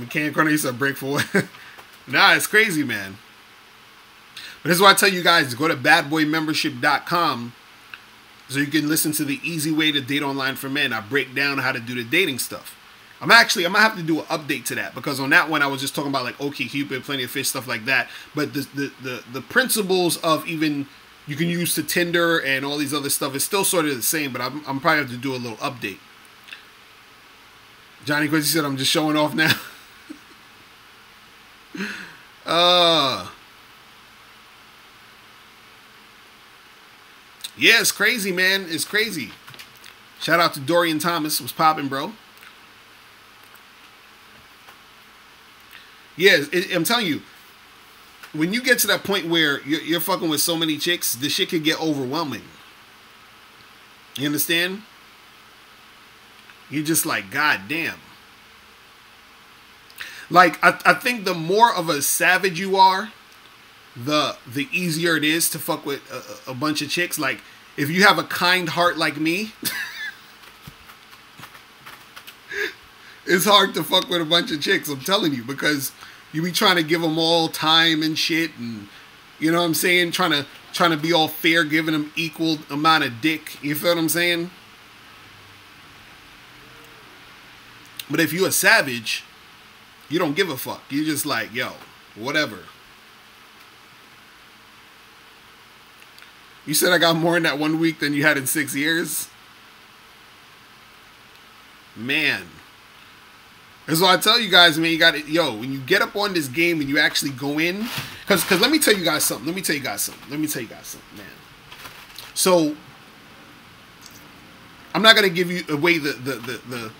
Mechanic Corner used to break for what? nah, it's crazy, man. But this is why I tell you guys go to badboymembership.com so you can listen to the easy way to date online for men. I break down how to do the dating stuff. I'm actually I'm gonna have to do an update to that because on that one I was just talking about like OkCupid, plenty of fish, stuff like that. But the the the, the principles of even you can use to Tinder and all these other stuff is still sort of the same, but I'm, I'm probably have to do a little update. Johnny Quincy said I'm just showing off now. Uh Yeah, it's crazy, man. It's crazy. Shout out to Dorian Thomas. Was popping, bro. Yeah, it, I'm telling you, when you get to that point where you're, you're fucking with so many chicks, the shit could get overwhelming. You understand? You're just like, God damn. Like I, I think the more of a savage you are, the the easier it is to fuck with a, a bunch of chicks. Like if you have a kind heart like me, it's hard to fuck with a bunch of chicks. I'm telling you because you be trying to give them all time and shit, and you know what I'm saying, trying to trying to be all fair, giving them equal amount of dick. You feel what I'm saying? But if you a savage, you don't give a fuck. You just like, yo, whatever. You said I got more in that one week than you had in six years? Man. And so I tell you guys, man, you got it. Yo, when you get up on this game and you actually go in, because because let me tell you guys something. Let me tell you guys something. Let me tell you guys something, man. So I'm not gonna give you away the the the the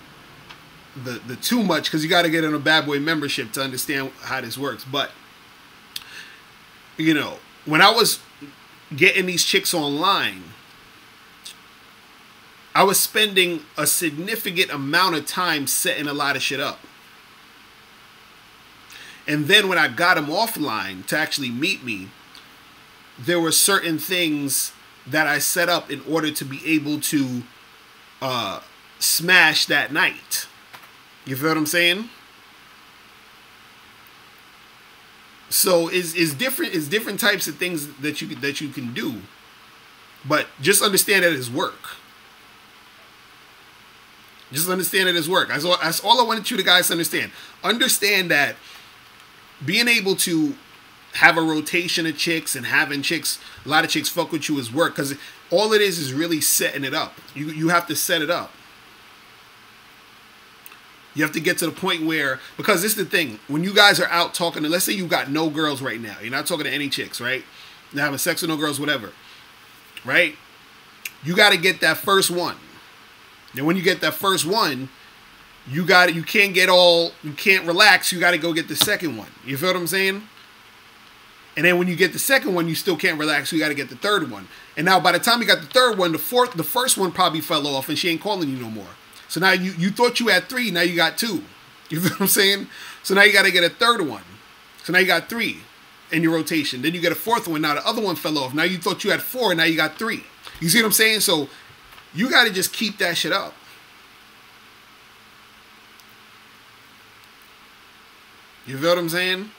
the, the too much because you got to get in a bad boy membership to understand how this works. But you know, when I was getting these chicks online, I was spending a significant amount of time setting a lot of shit up. And then when I got them offline to actually meet me, there were certain things that I set up in order to be able to uh, smash that night. You feel what I'm saying? So is is different is different types of things that you that you can do, but just understand that it's work. Just understand that it's work. That's all, that's all I wanted you to guys understand. Understand that being able to have a rotation of chicks and having chicks, a lot of chicks fuck with you is work because all it is is really setting it up. You you have to set it up. You have to get to the point where, because this is the thing, when you guys are out talking to, let's say you got no girls right now, you're not talking to any chicks, right? You're having sex with no girls, whatever, right? You got to get that first one. And when you get that first one, you got it. You can't get all. You can't relax. You got to go get the second one. You feel what I'm saying? And then when you get the second one, you still can't relax. You got to get the third one. And now by the time you got the third one, the fourth, the first one probably fell off, and she ain't calling you no more. So now you, you thought you had three, now you got two. You feel what I'm saying? So now you got to get a third one. So now you got three in your rotation. Then you get a fourth one. Now the other one fell off. Now you thought you had four, now you got three. You see what I'm saying? So you got to just keep that shit up. You feel what I'm saying?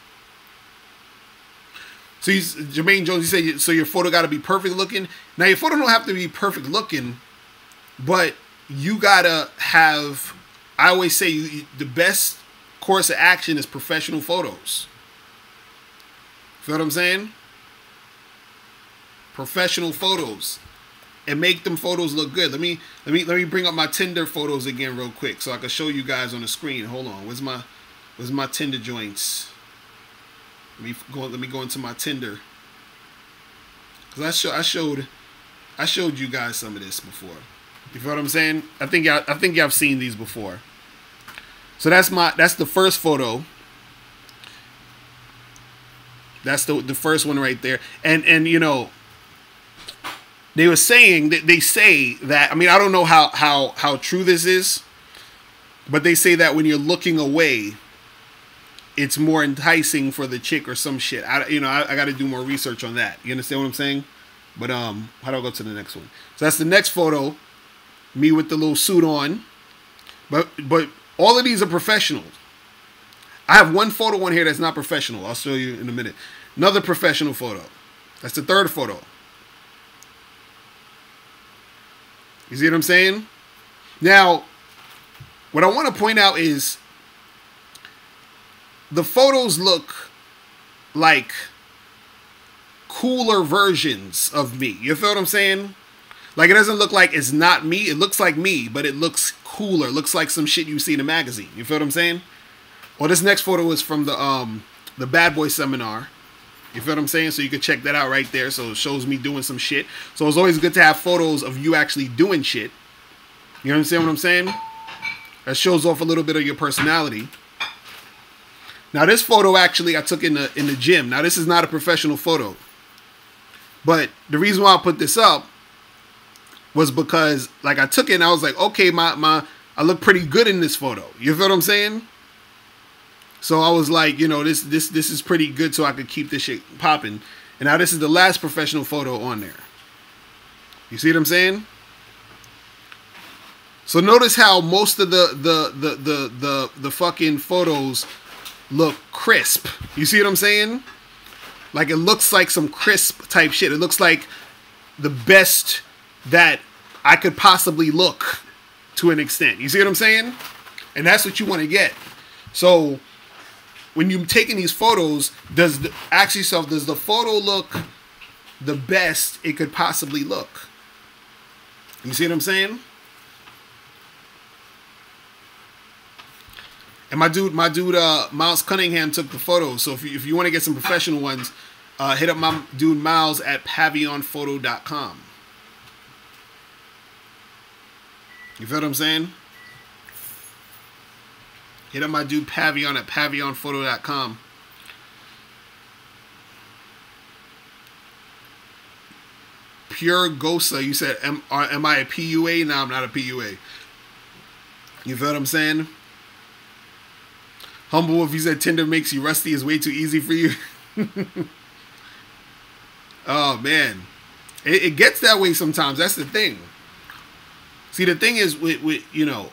So he's Jermaine Jones. He said, so your photo got to be perfect looking. Now your photo don't have to be perfect looking, but you gotta have. I always say you, the best course of action is professional photos. Feel what I'm saying? Professional photos, and make them photos look good. Let me let me let me bring up my Tinder photos again real quick so I can show you guys on the screen. Hold on, where's my where's my Tinder joints? Let me go. Let me go into my Tinder. Cause I show I showed I showed you guys some of this before. You feel what I'm saying? I think y'all, I think have seen these before. So that's my that's the first photo. That's the the first one right there. And and you know they were saying that they say that I mean I don't know how how how true this is, but they say that when you're looking away, it's more enticing for the chick or some shit. I you know I, I got to do more research on that. You understand what I'm saying? But um, how do I go to the next one? So that's the next photo me with the little suit on. But but all of these are professionals. I have one photo on here that's not professional. I'll show you in a minute. Another professional photo. That's the third photo. You see what I'm saying? Now, what I want to point out is the photos look like cooler versions of me. You feel what I'm saying? Like it doesn't look like it's not me. It looks like me, but it looks cooler. It looks like some shit you see in a magazine. You feel what I'm saying? Well, this next photo is from the um the Bad Boy seminar. You feel what I'm saying? So you can check that out right there. So it shows me doing some shit. So it's always good to have photos of you actually doing shit. You understand what I'm saying? That shows off a little bit of your personality. Now this photo actually I took in the in the gym. Now this is not a professional photo. But the reason why I put this up was because like I took it and I was like, okay, my my I look pretty good in this photo. You feel what I'm saying? So I was like, you know, this this this is pretty good, so I could keep this shit popping. And now this is the last professional photo on there. You see what I'm saying? So notice how most of the the the the the, the fucking photos look crisp. You see what I'm saying? Like it looks like some crisp type shit. It looks like the best that I could possibly look to an extent. You see what I'm saying? And that's what you want to get. So when you're taking these photos, does the, ask yourself, does the photo look the best it could possibly look? You see what I'm saying? And my dude, my dude, uh, Miles Cunningham took the photos. So if you, if you want to get some professional ones, uh, hit up my dude Miles at pavionphoto.com. You feel what I'm saying? Hit up my dude Pavion at pavionphoto.com. Pure Gosa, you said, am, are, uh, am I a PUA? No, I'm not a PUA. You feel what I'm saying? Humble, if you said Tinder makes you rusty, is way too easy for you. oh, man. It, it, gets that way sometimes. That's the thing. See, the thing is, with, with you know,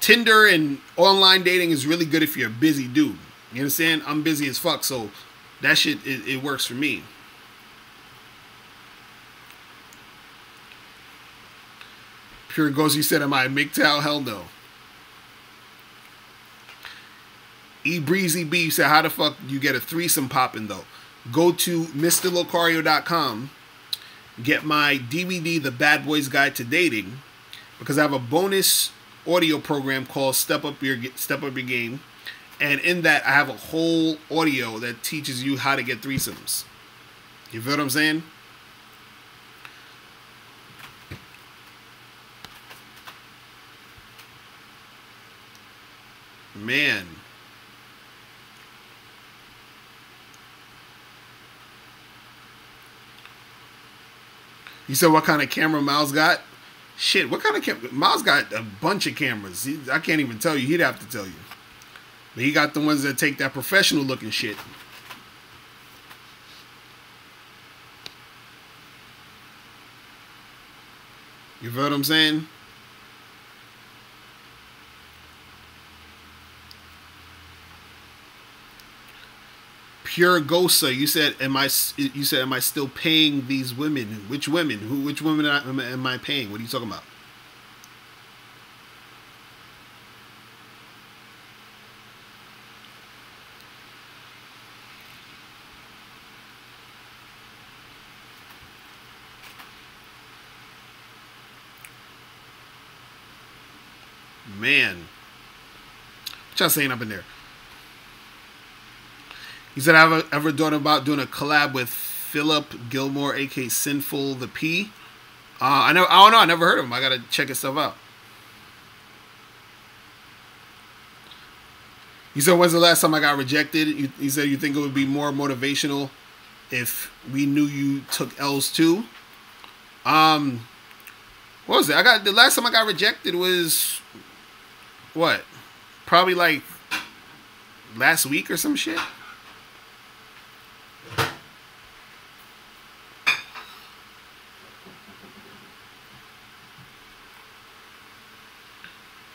Tinder and online dating is really good if you're a busy dude. You understand? I'm busy as fuck, so that shit it, it works for me. Pure you said, am I a MGTOW? Hell no. E Breezy B said, how the fuck you get a threesome popping though? Go to MrLocario.com, get my DVD, The Bad Boys Guide to Dating, because I have a bonus audio program called Step Up Your Step Up Your Game, and in that I have a whole audio that teaches you how to get threesomes. You feel what I'm saying? Man. You said what kind of camera Miles got? Shit, what kind of camera? Miles got a bunch of cameras. He, I can't even tell you. He'd have to tell you. But he got the ones that take that professional looking shit. You feel what I'm saying? Pure Gosa, you said, "Am I?" You said, "Am I still paying these women? Which women? Who? Which women am I paying? What are you talking about?" Man, what y'all saying up in there? He said, "I've ever, thought about doing a collab with Philip Gilmore, aka Sinful the P." Uh, I know. I don't know. I never heard of him. I gotta check his stuff out. He said, "When's the last time I got rejected?" He said, "You think it would be more motivational if we knew you took L's too?" Um, what was it? I got the last time I got rejected was what? Probably like last week or some shit.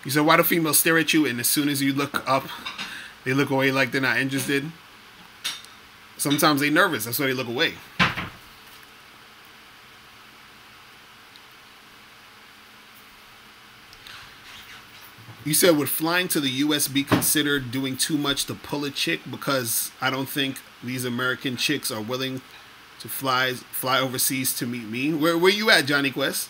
You said, why do females stare at you and as soon as you look up, they look away like they're not interested? Sometimes they nervous. That's why they look away. You said, would flying to the U.S. be considered doing too much to pull a chick? Because I don't think these American chicks are willing to fly fly overseas to meet me. Where where you at, Johnny Quest?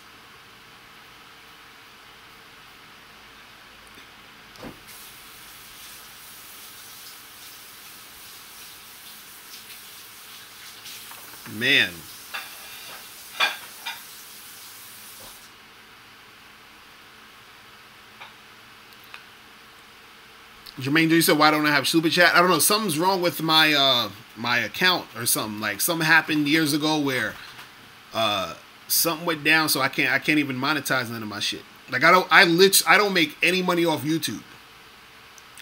Man. Jermaine do you said, "Why don't I have super chat?" I don't know. Something's wrong with my uh my account or something. Like something happened years ago where uh something went down, so I can't I can't even monetize none of my shit. Like I don't I lit I don't make any money off YouTube.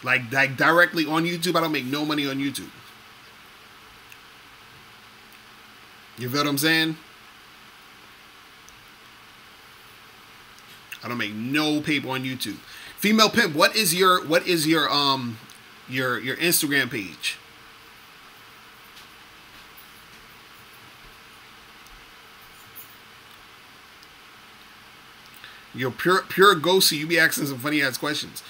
Like like directly on YouTube, I don't make no money on YouTube. You feel what I'm saying? I don't make no paper on YouTube. Female pimp, what is your what is your um your your Instagram page? You're pure pure ghosty. You be asking some funny ass questions.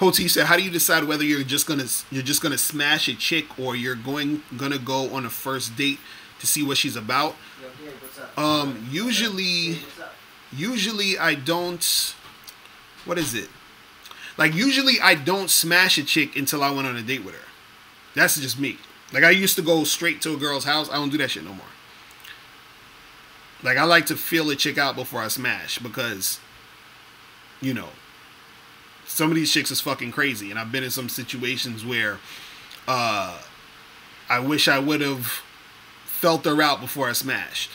Poti said, "How do you decide whether you're just gonna you're just gonna smash a chick or you're going gonna go on a first date to see what she's about?" Um, usually, usually I don't. What is it? Like usually I don't smash a chick until I went on a date with her. That's just me. Like I used to go straight to a girl's house. I don't do that shit no more. Like I like to feel a chick out before I smash because, you know, some of these chicks is fucking crazy, and I've been in some situations where, uh, I wish I would have felt her out before I smashed.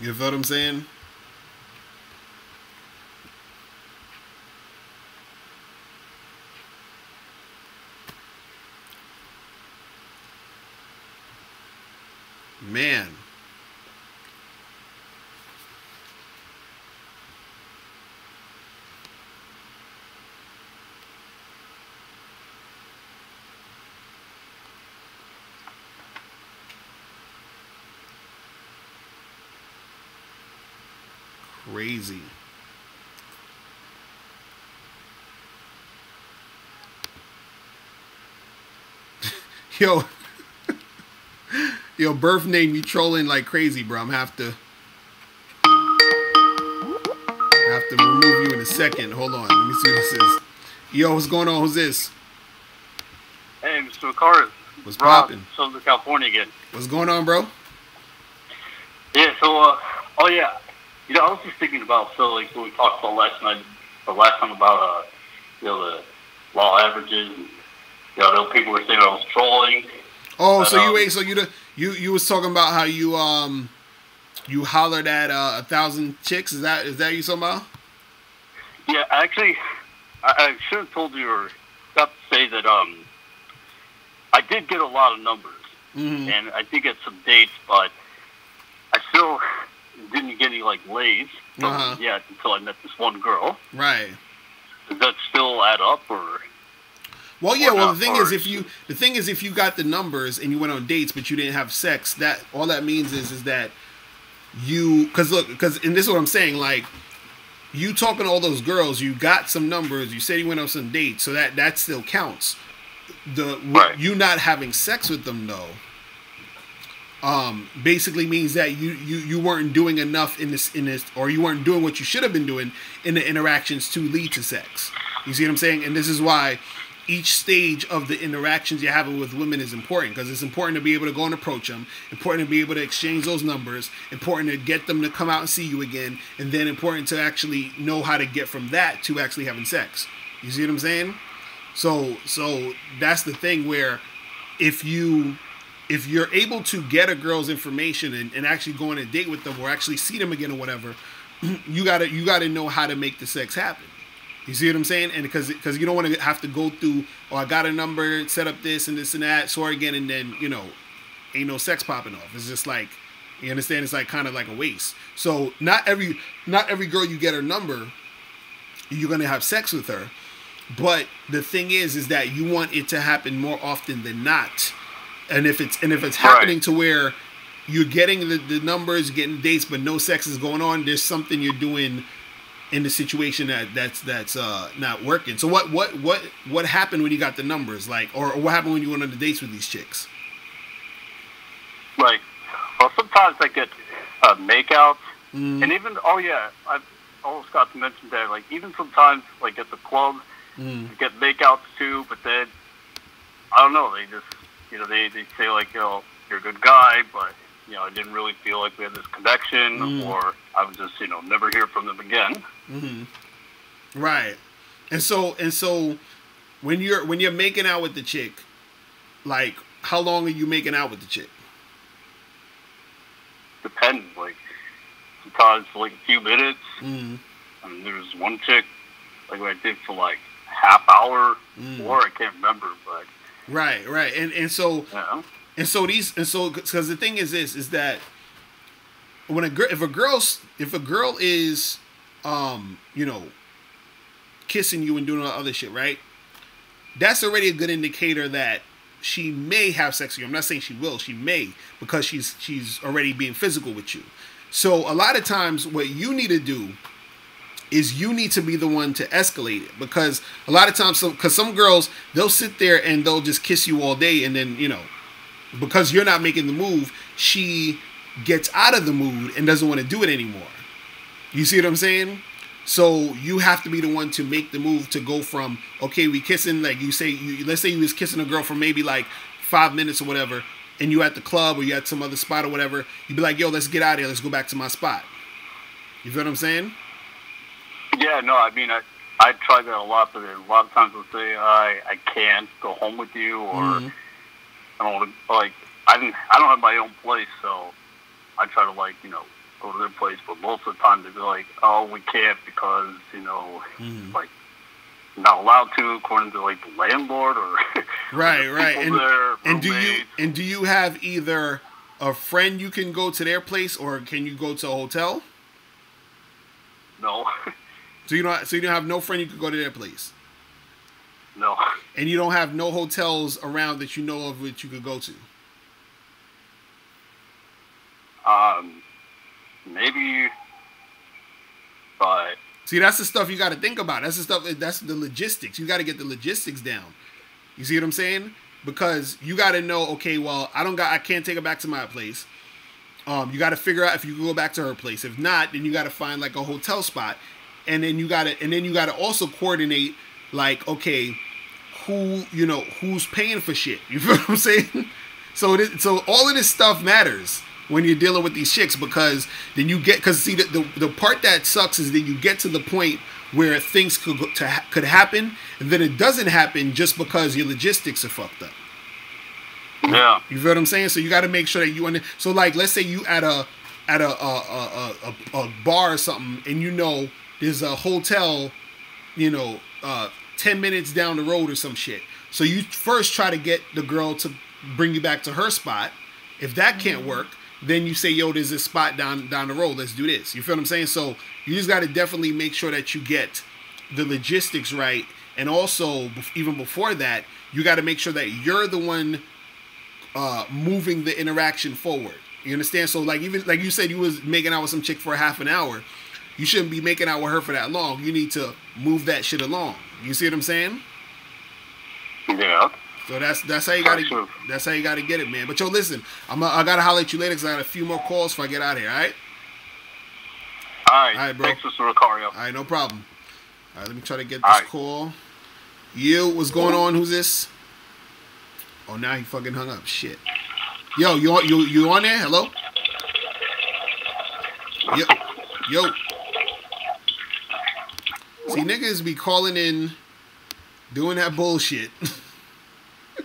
You feel what I'm saying? Man. Crazy. Yo. Yo, birth name, you trolling like crazy, bro. I'm have to have to remove you in a second. Hold on, let me see what this is. Yo, what's going on? Who's this? Hey, Mr. McCarthy. What's popping? Southern California again. What's going on, bro? Yeah, so, uh, oh yeah. You know, I was just thinking about, so, like, what we talked about last night, or last time about, uh, you know, the law averages, and, you know, those people were saying I was trolling. Oh, But, so you um, wait, so you the- you you was talking about how you um you hollered at uh, a thousand chicks. Is that is that you about? Yeah, actually, I, I should have told you or got to say that, um, I did get a lot of numbers, Mm-hmm. and I did get some dates, but I still didn't get any, like, lays from Uh-huh. yet until I met this one girl. Right. Does that still add up, or? Well, yeah. Or Well, the thing is, if you the thing is, if you got the numbers and you went on dates, but you didn't have sex, that all that means is is that you because look because and this is what I'm saying, like you talking to all those girls, you got some numbers, you said you went on some dates, so that that still counts. The Right. you not having sex with them though, um, basically means that you you you weren't doing enough in this in this, or you weren't doing what you should have been doing in the interactions to lead to sex. You see what I'm saying? And this is why each stage of the interactions you're having with women is important because it's important to be able to go and approach them, important to be able to exchange those numbers, important to get them to come out and see you again, and then important to actually know how to get from that to actually having sex. You see what I'm saying? So so that's the thing where if you if you're able to get a girl's information and, and actually go on a date with them or actually see them again or whatever, you gotta you gotta know how to make the sex happen. You see what I'm saying? And because because you don't want to have to go through, oh, I got a number, set up this and this and that, sorry again, and then you know, ain't no sex popping off. It's just like, you understand? It's like kind of like a waste. So not every not every girl you get her number, you're gonna have sex with her. But the thing is, is that you want it to happen more often than not. And if it's and if it's Right. happening to where you're getting the, the numbers, getting dates, but no sex is going on, there's something you're doing in the situation that that's that's uh not working. So what what what what happened when you got the numbers like or, or what happened when you went on the dates with these chicks? Like, well, sometimes I get uh, makeouts, Mm, and even oh yeah, I almost got to mention that. Like even sometimes, like at the club, mm, get makeouts too. But then I don't know. They just you know they they say like you know you're a good guy, but you know I didn't really feel like we had this connection, Mm. or I would just you know never hear from them again. hmm Right. And so and so when you're when you're making out with the chick, like how long are you making out with the chick? Depends. Like for like a few minutes. Mm. And there was one chick, like I did for like half hour Mm. or I can't remember, but Right, right, and and so yeah. and so these and so because the thing is this is that when a girl if a girl's if a girl is um you know kissing you and doing all that other shit right? That's already a good indicator that she may have sex with you. I'm not saying she will she may because she's she's already being physical with you. So a lot of times what you need to do is you need to be the one to escalate it because a lot of times because some girls they'll sit there and they'll just kiss you all day and then you know because you're not making the move, she gets out of the mood and doesn't want to do it anymore. You see what I'm saying? So you have to be the one to make the move to go from okay, we kissing like you say. You, let's say you was kissing a girl for maybe like five minutes or whatever, and you at the club or you at some other spot or whatever. You'd be like, yo, let's get out of here. Let's go back to my spot. You feel what I'm saying? Yeah, no, I mean, I I try that a lot, but a lot of times they'll say I I can't go home with you, or Mhm. I don't want to like I didn't I don't have my own place, so I try to like you know go to their place, but most of the time they'll be like, oh, we can't because you know Mhm. like not allowed to according to like the landlord or Right, right. And there, and do you and do you have either a friend you can go to their place or can you go to a hotel? no So you don't so you don't have no friend you could go to their place. no And you don't have no hotels around that you know of which you could go to. um maybe but See, that's the stuff you got to think about. That's the stuff. That's the logistics. You got to get the logistics down. You see what I'm saying? Because you got to know. Okay, well, I don't got. I can't take her back to my place. Um, you got to figure out if you can go back to her place. If not, then you got to find like a hotel spot, and then you got to and then you got to also coordinate like okay, who you know who's paying for shit. You feel what I'm saying? So it is, so all of this stuff matters when you're dealing with these chicks because then you get because see the, the the part that sucks is that you get to the point where things could go, to ha- could happen and then it doesn't happen just because your logistics are fucked up. yeah You feel what I'm saying? So you got to make sure that you under. So like, let's say you at a at a a, a, a, a bar or something, and you know there's a hotel, you know, uh, ten minutes down the road or some shit. So you first try to get the girl to bring you back to her spot. If that can't work, then you say, "Yo, there's this spot down down the road. Let's do this." You feel what I'm saying? So you just got to definitely make sure that you get the logistics right, and also even before that, you got to make sure that you're the one uh, moving the interaction forward. You understand? So like even like you said, you was making out with some chick for a half an hour. You shouldn't be making out with her for that long. You need to move that shit along. You see what I'm saying? yeah So that's that's how you gotta Sure. that's how you gotta get it, man. But yo, listen, I'm a, I gotta holler at you later because I got a few more calls before I get out of here. All right, all right, All right, bro. thanks Mr. Locario all right, no problem. All right, let me try to get this right. call. You, what's going on? Who's this? Oh, now he fucking hung up. Shit. Yo, you on- you you on there? Hello. Yo, yo. See, niggas be calling in, doing that bullshit.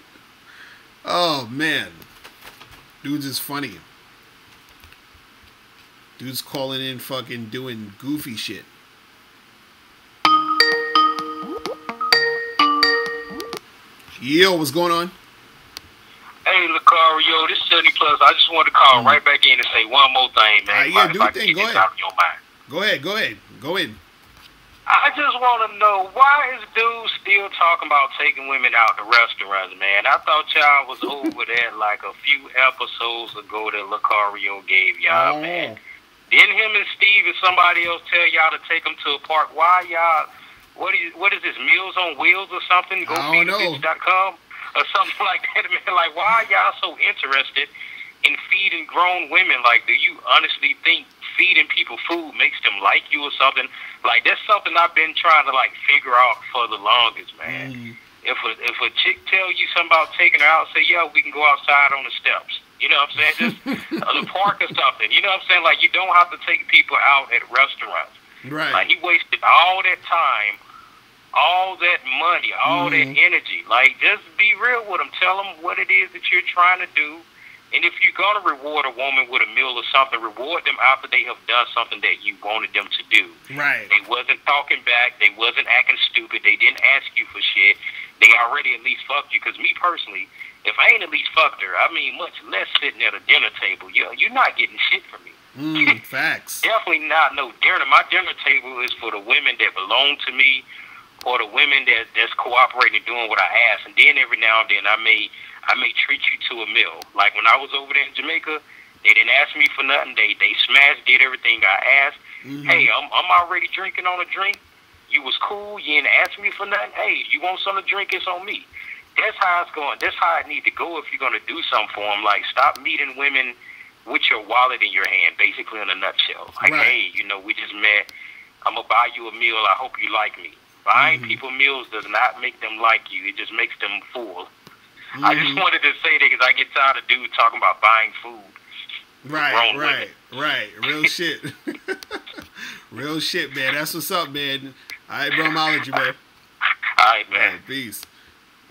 oh man, dudes is funny. Dudes calling in, fucking doing goofy shit. Yo, what's going on? Hey, Locario, this is 70 Plus. I just wanted to call right back in and say one more thing, man. Ah, yeah, If do your thing. Go ahead. out of your mind. Go ahead, go ahead, go in. I just want to know why is dudes still talking about taking women out to restaurants, man? I thought y'all was over that like a few episodes ago that Locario gave y'all, Oh. man. Didn't him and Steve and somebody else tell y'all to take them to a park? Why y'all? What is what is this? Meals on Wheels or something? Go I don't com or something like that, man. Like, why are y'all so interested in feeding grown women? Like, do you honestly think feeding people food makes them like you or something? Like, that's something I've been trying to like figure out for the longest, man. Mm, If a if a chick tell you something about taking her out, say, yeah, we can go outside on the steps. You know what I'm saying? Just uh, the park or something. You know what I'm saying? Like, you don't have to take people out at restaurants. Right. Like he wasted all that time, all that money, all Mhm. that energy. Like just be real with him. Tell him what it is that you're trying to do, And if you're gonna reward a woman with a meal or something, reward them after they have done something that you wanted them to do. Right. They wasn't talking back. They wasn't acting stupid. They didn't ask you for shit. They already at least fucked you. Because me personally, if I ain't at least fucked her, I mean, much less sitting at a dinner table, you you're not getting shit from me. Mm, facts. Definitely not no dinner. My dinner table is for the women that belong to me, or the women that that's cooperating, and doing what I ask. And then every now and then, I may I may treat you to a meal. Like when I was over there in Jamaica, they didn't ask me for nothing. They they smashed, did everything I asked. Mhm. Hey, I'm I'm already drinking on a drink. You was cool. You didn't ask me for nothing. Hey, you want something to drink? It's on me. That's how it's going. That's how it need to go if you're gonna do something for them. Like stop meeting women with your wallet in your hand, basically in a nutshell. Like, Right. hey, you know, we just met. I'm gonna buy you a meal. I hope you like me. Buying Mhm. people meals does not make them like you. It just makes them full. I just Mhm. wanted to say that because I get tired of dudes talking about buying food. Right, right, right. Real shit. Real shit, man. That's what's up, man. All right, bro. I'm out with you, man. All right, All man. right, peace.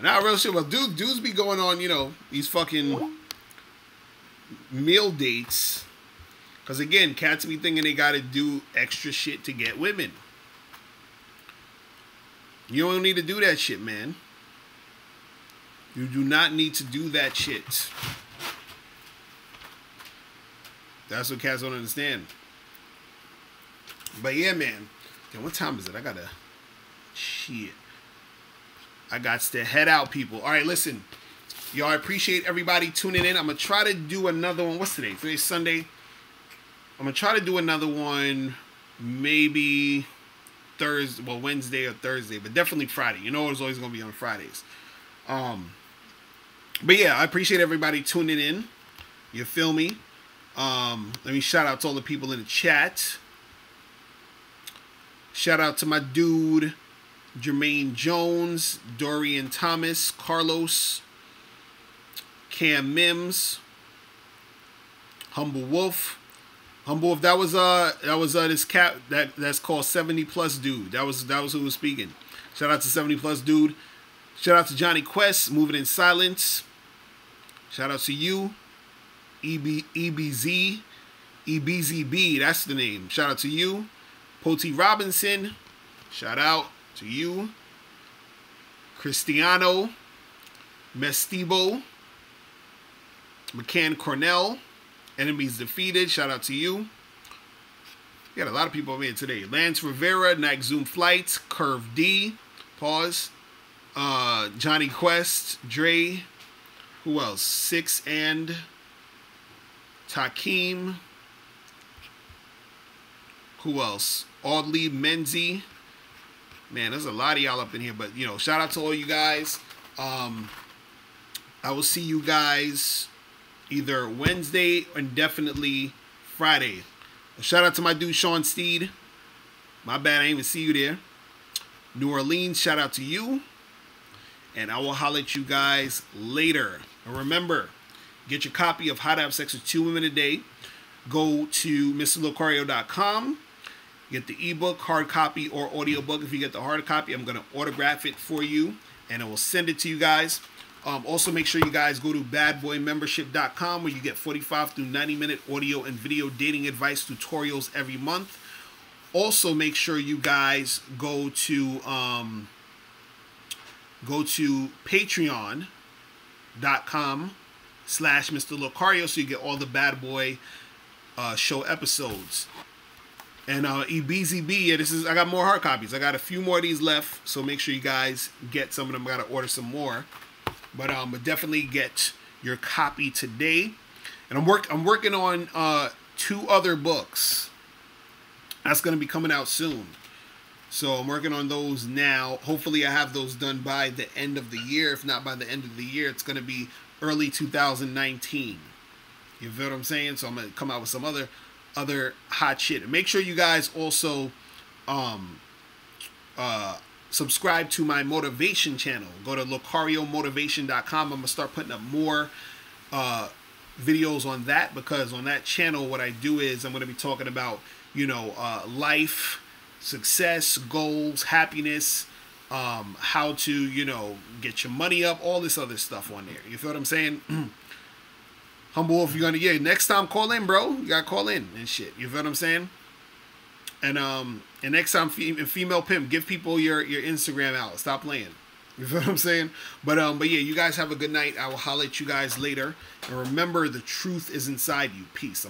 Now, real shit. Well, dudes, dudes be going on, you know, these fucking meal dates. Because again, cats be thinking they got to do extra shit to get women. You don't need to do that shit, man. You do not need to do that shit. That's what cats don't understand. But yeah, man. Damn, what time is it? I gotta. Shit. I got to head out, people. All right, listen. Y'all appreciate everybody tuning in. I'm gonna try to do another one. What's today? Today's Sunday. I'm gonna try to do another one, maybe Thursday, well Wednesday or Thursday, but definitely Friday. You know it's always gonna be on Fridays. Um, but yeah, I appreciate everybody tuning in. You feel me? Um, let me shout out to all the people in the chat. Shout out to my dude, Jermaine Jones, Dorian Thomas, Carlos, Cam Mims, Humble Wolf. Humble Wolf, that was uh that was uh this cat that that's called 70 plus dude. That was that was who was speaking. Shout out to 70 plus dude. Shout out to Johnny Quest, moving in silence. Shout out to you, EB, EBZ, EBZB, that's the name. Shout out to you. Poti Robinson, shout out to you. Cristiano, Mestibo, McCann Cornell, Enemies Defeated, shout out to you. We got a lot of people here today. Lance Rivera, Night Zoom Flights, Curve D, pause. Uh, Johnny Quest, Dre, who else? Six and Takeem. Who else? Audley Menzie. Man, there's a lot of y'all up in here, but you know, shout out to all you guys. Um, I will see you guys either Wednesday and definitely Friday. Shout out to my dude Sean Steed. My bad, I didn't even see you there. New Orleans, shout out to you. And I will holler at you guys later. And remember, get your copy of How to Have Sex with Two Women a Day. Go to MrLocario.com. Get the ebook, hard copy, or audiobook. If you get the hard copy, I'm going to autograph it for you and I will send it to you guys. Um, also, make sure you guys go to badboymembership.com where you get 45 through 90 minute audio and video dating advice tutorials every month. Also, make sure you guys go to um, go to patreon.com slash Mr. Locario so you get all the Bad Boy uh, show episodes. And uh, EBZB, yeah, this is I got more hard copies. I got a few more of these left, so make sure you guys get some of them. I gotta order some more, but um, but definitely get your copy today. And I'm work I'm working on uh two other books. That's gonna be coming out soon. So I'm working on those now. Hopefully, I have those done by the end of the year. If not by the end of the year, it's gonna be early 2019. You feel what I'm saying? So I'm gonna come out with some other other hot shit. And make sure you guys also um uh subscribe to my motivation channel. Go to locariomotivation.com. I'm gonna start putting up more uh videos on that because on that channel what I do is I'm gonna be talking about, you know, uh life, success, goals, happiness, um, how to, you know, get your money up, all this other stuff on there. You feel what I'm saying? Humble Wolf, you're gonna yeah. Next time, call in, bro. You gotta call in and shit. You feel what I'm saying? And um, and next time, fe- female pimp, give people your your Instagram out. Stop playing. You feel what I'm saying? But um, but yeah, you guys have a good night. I will holler at you guys later. And remember, the truth is inside you. Peace.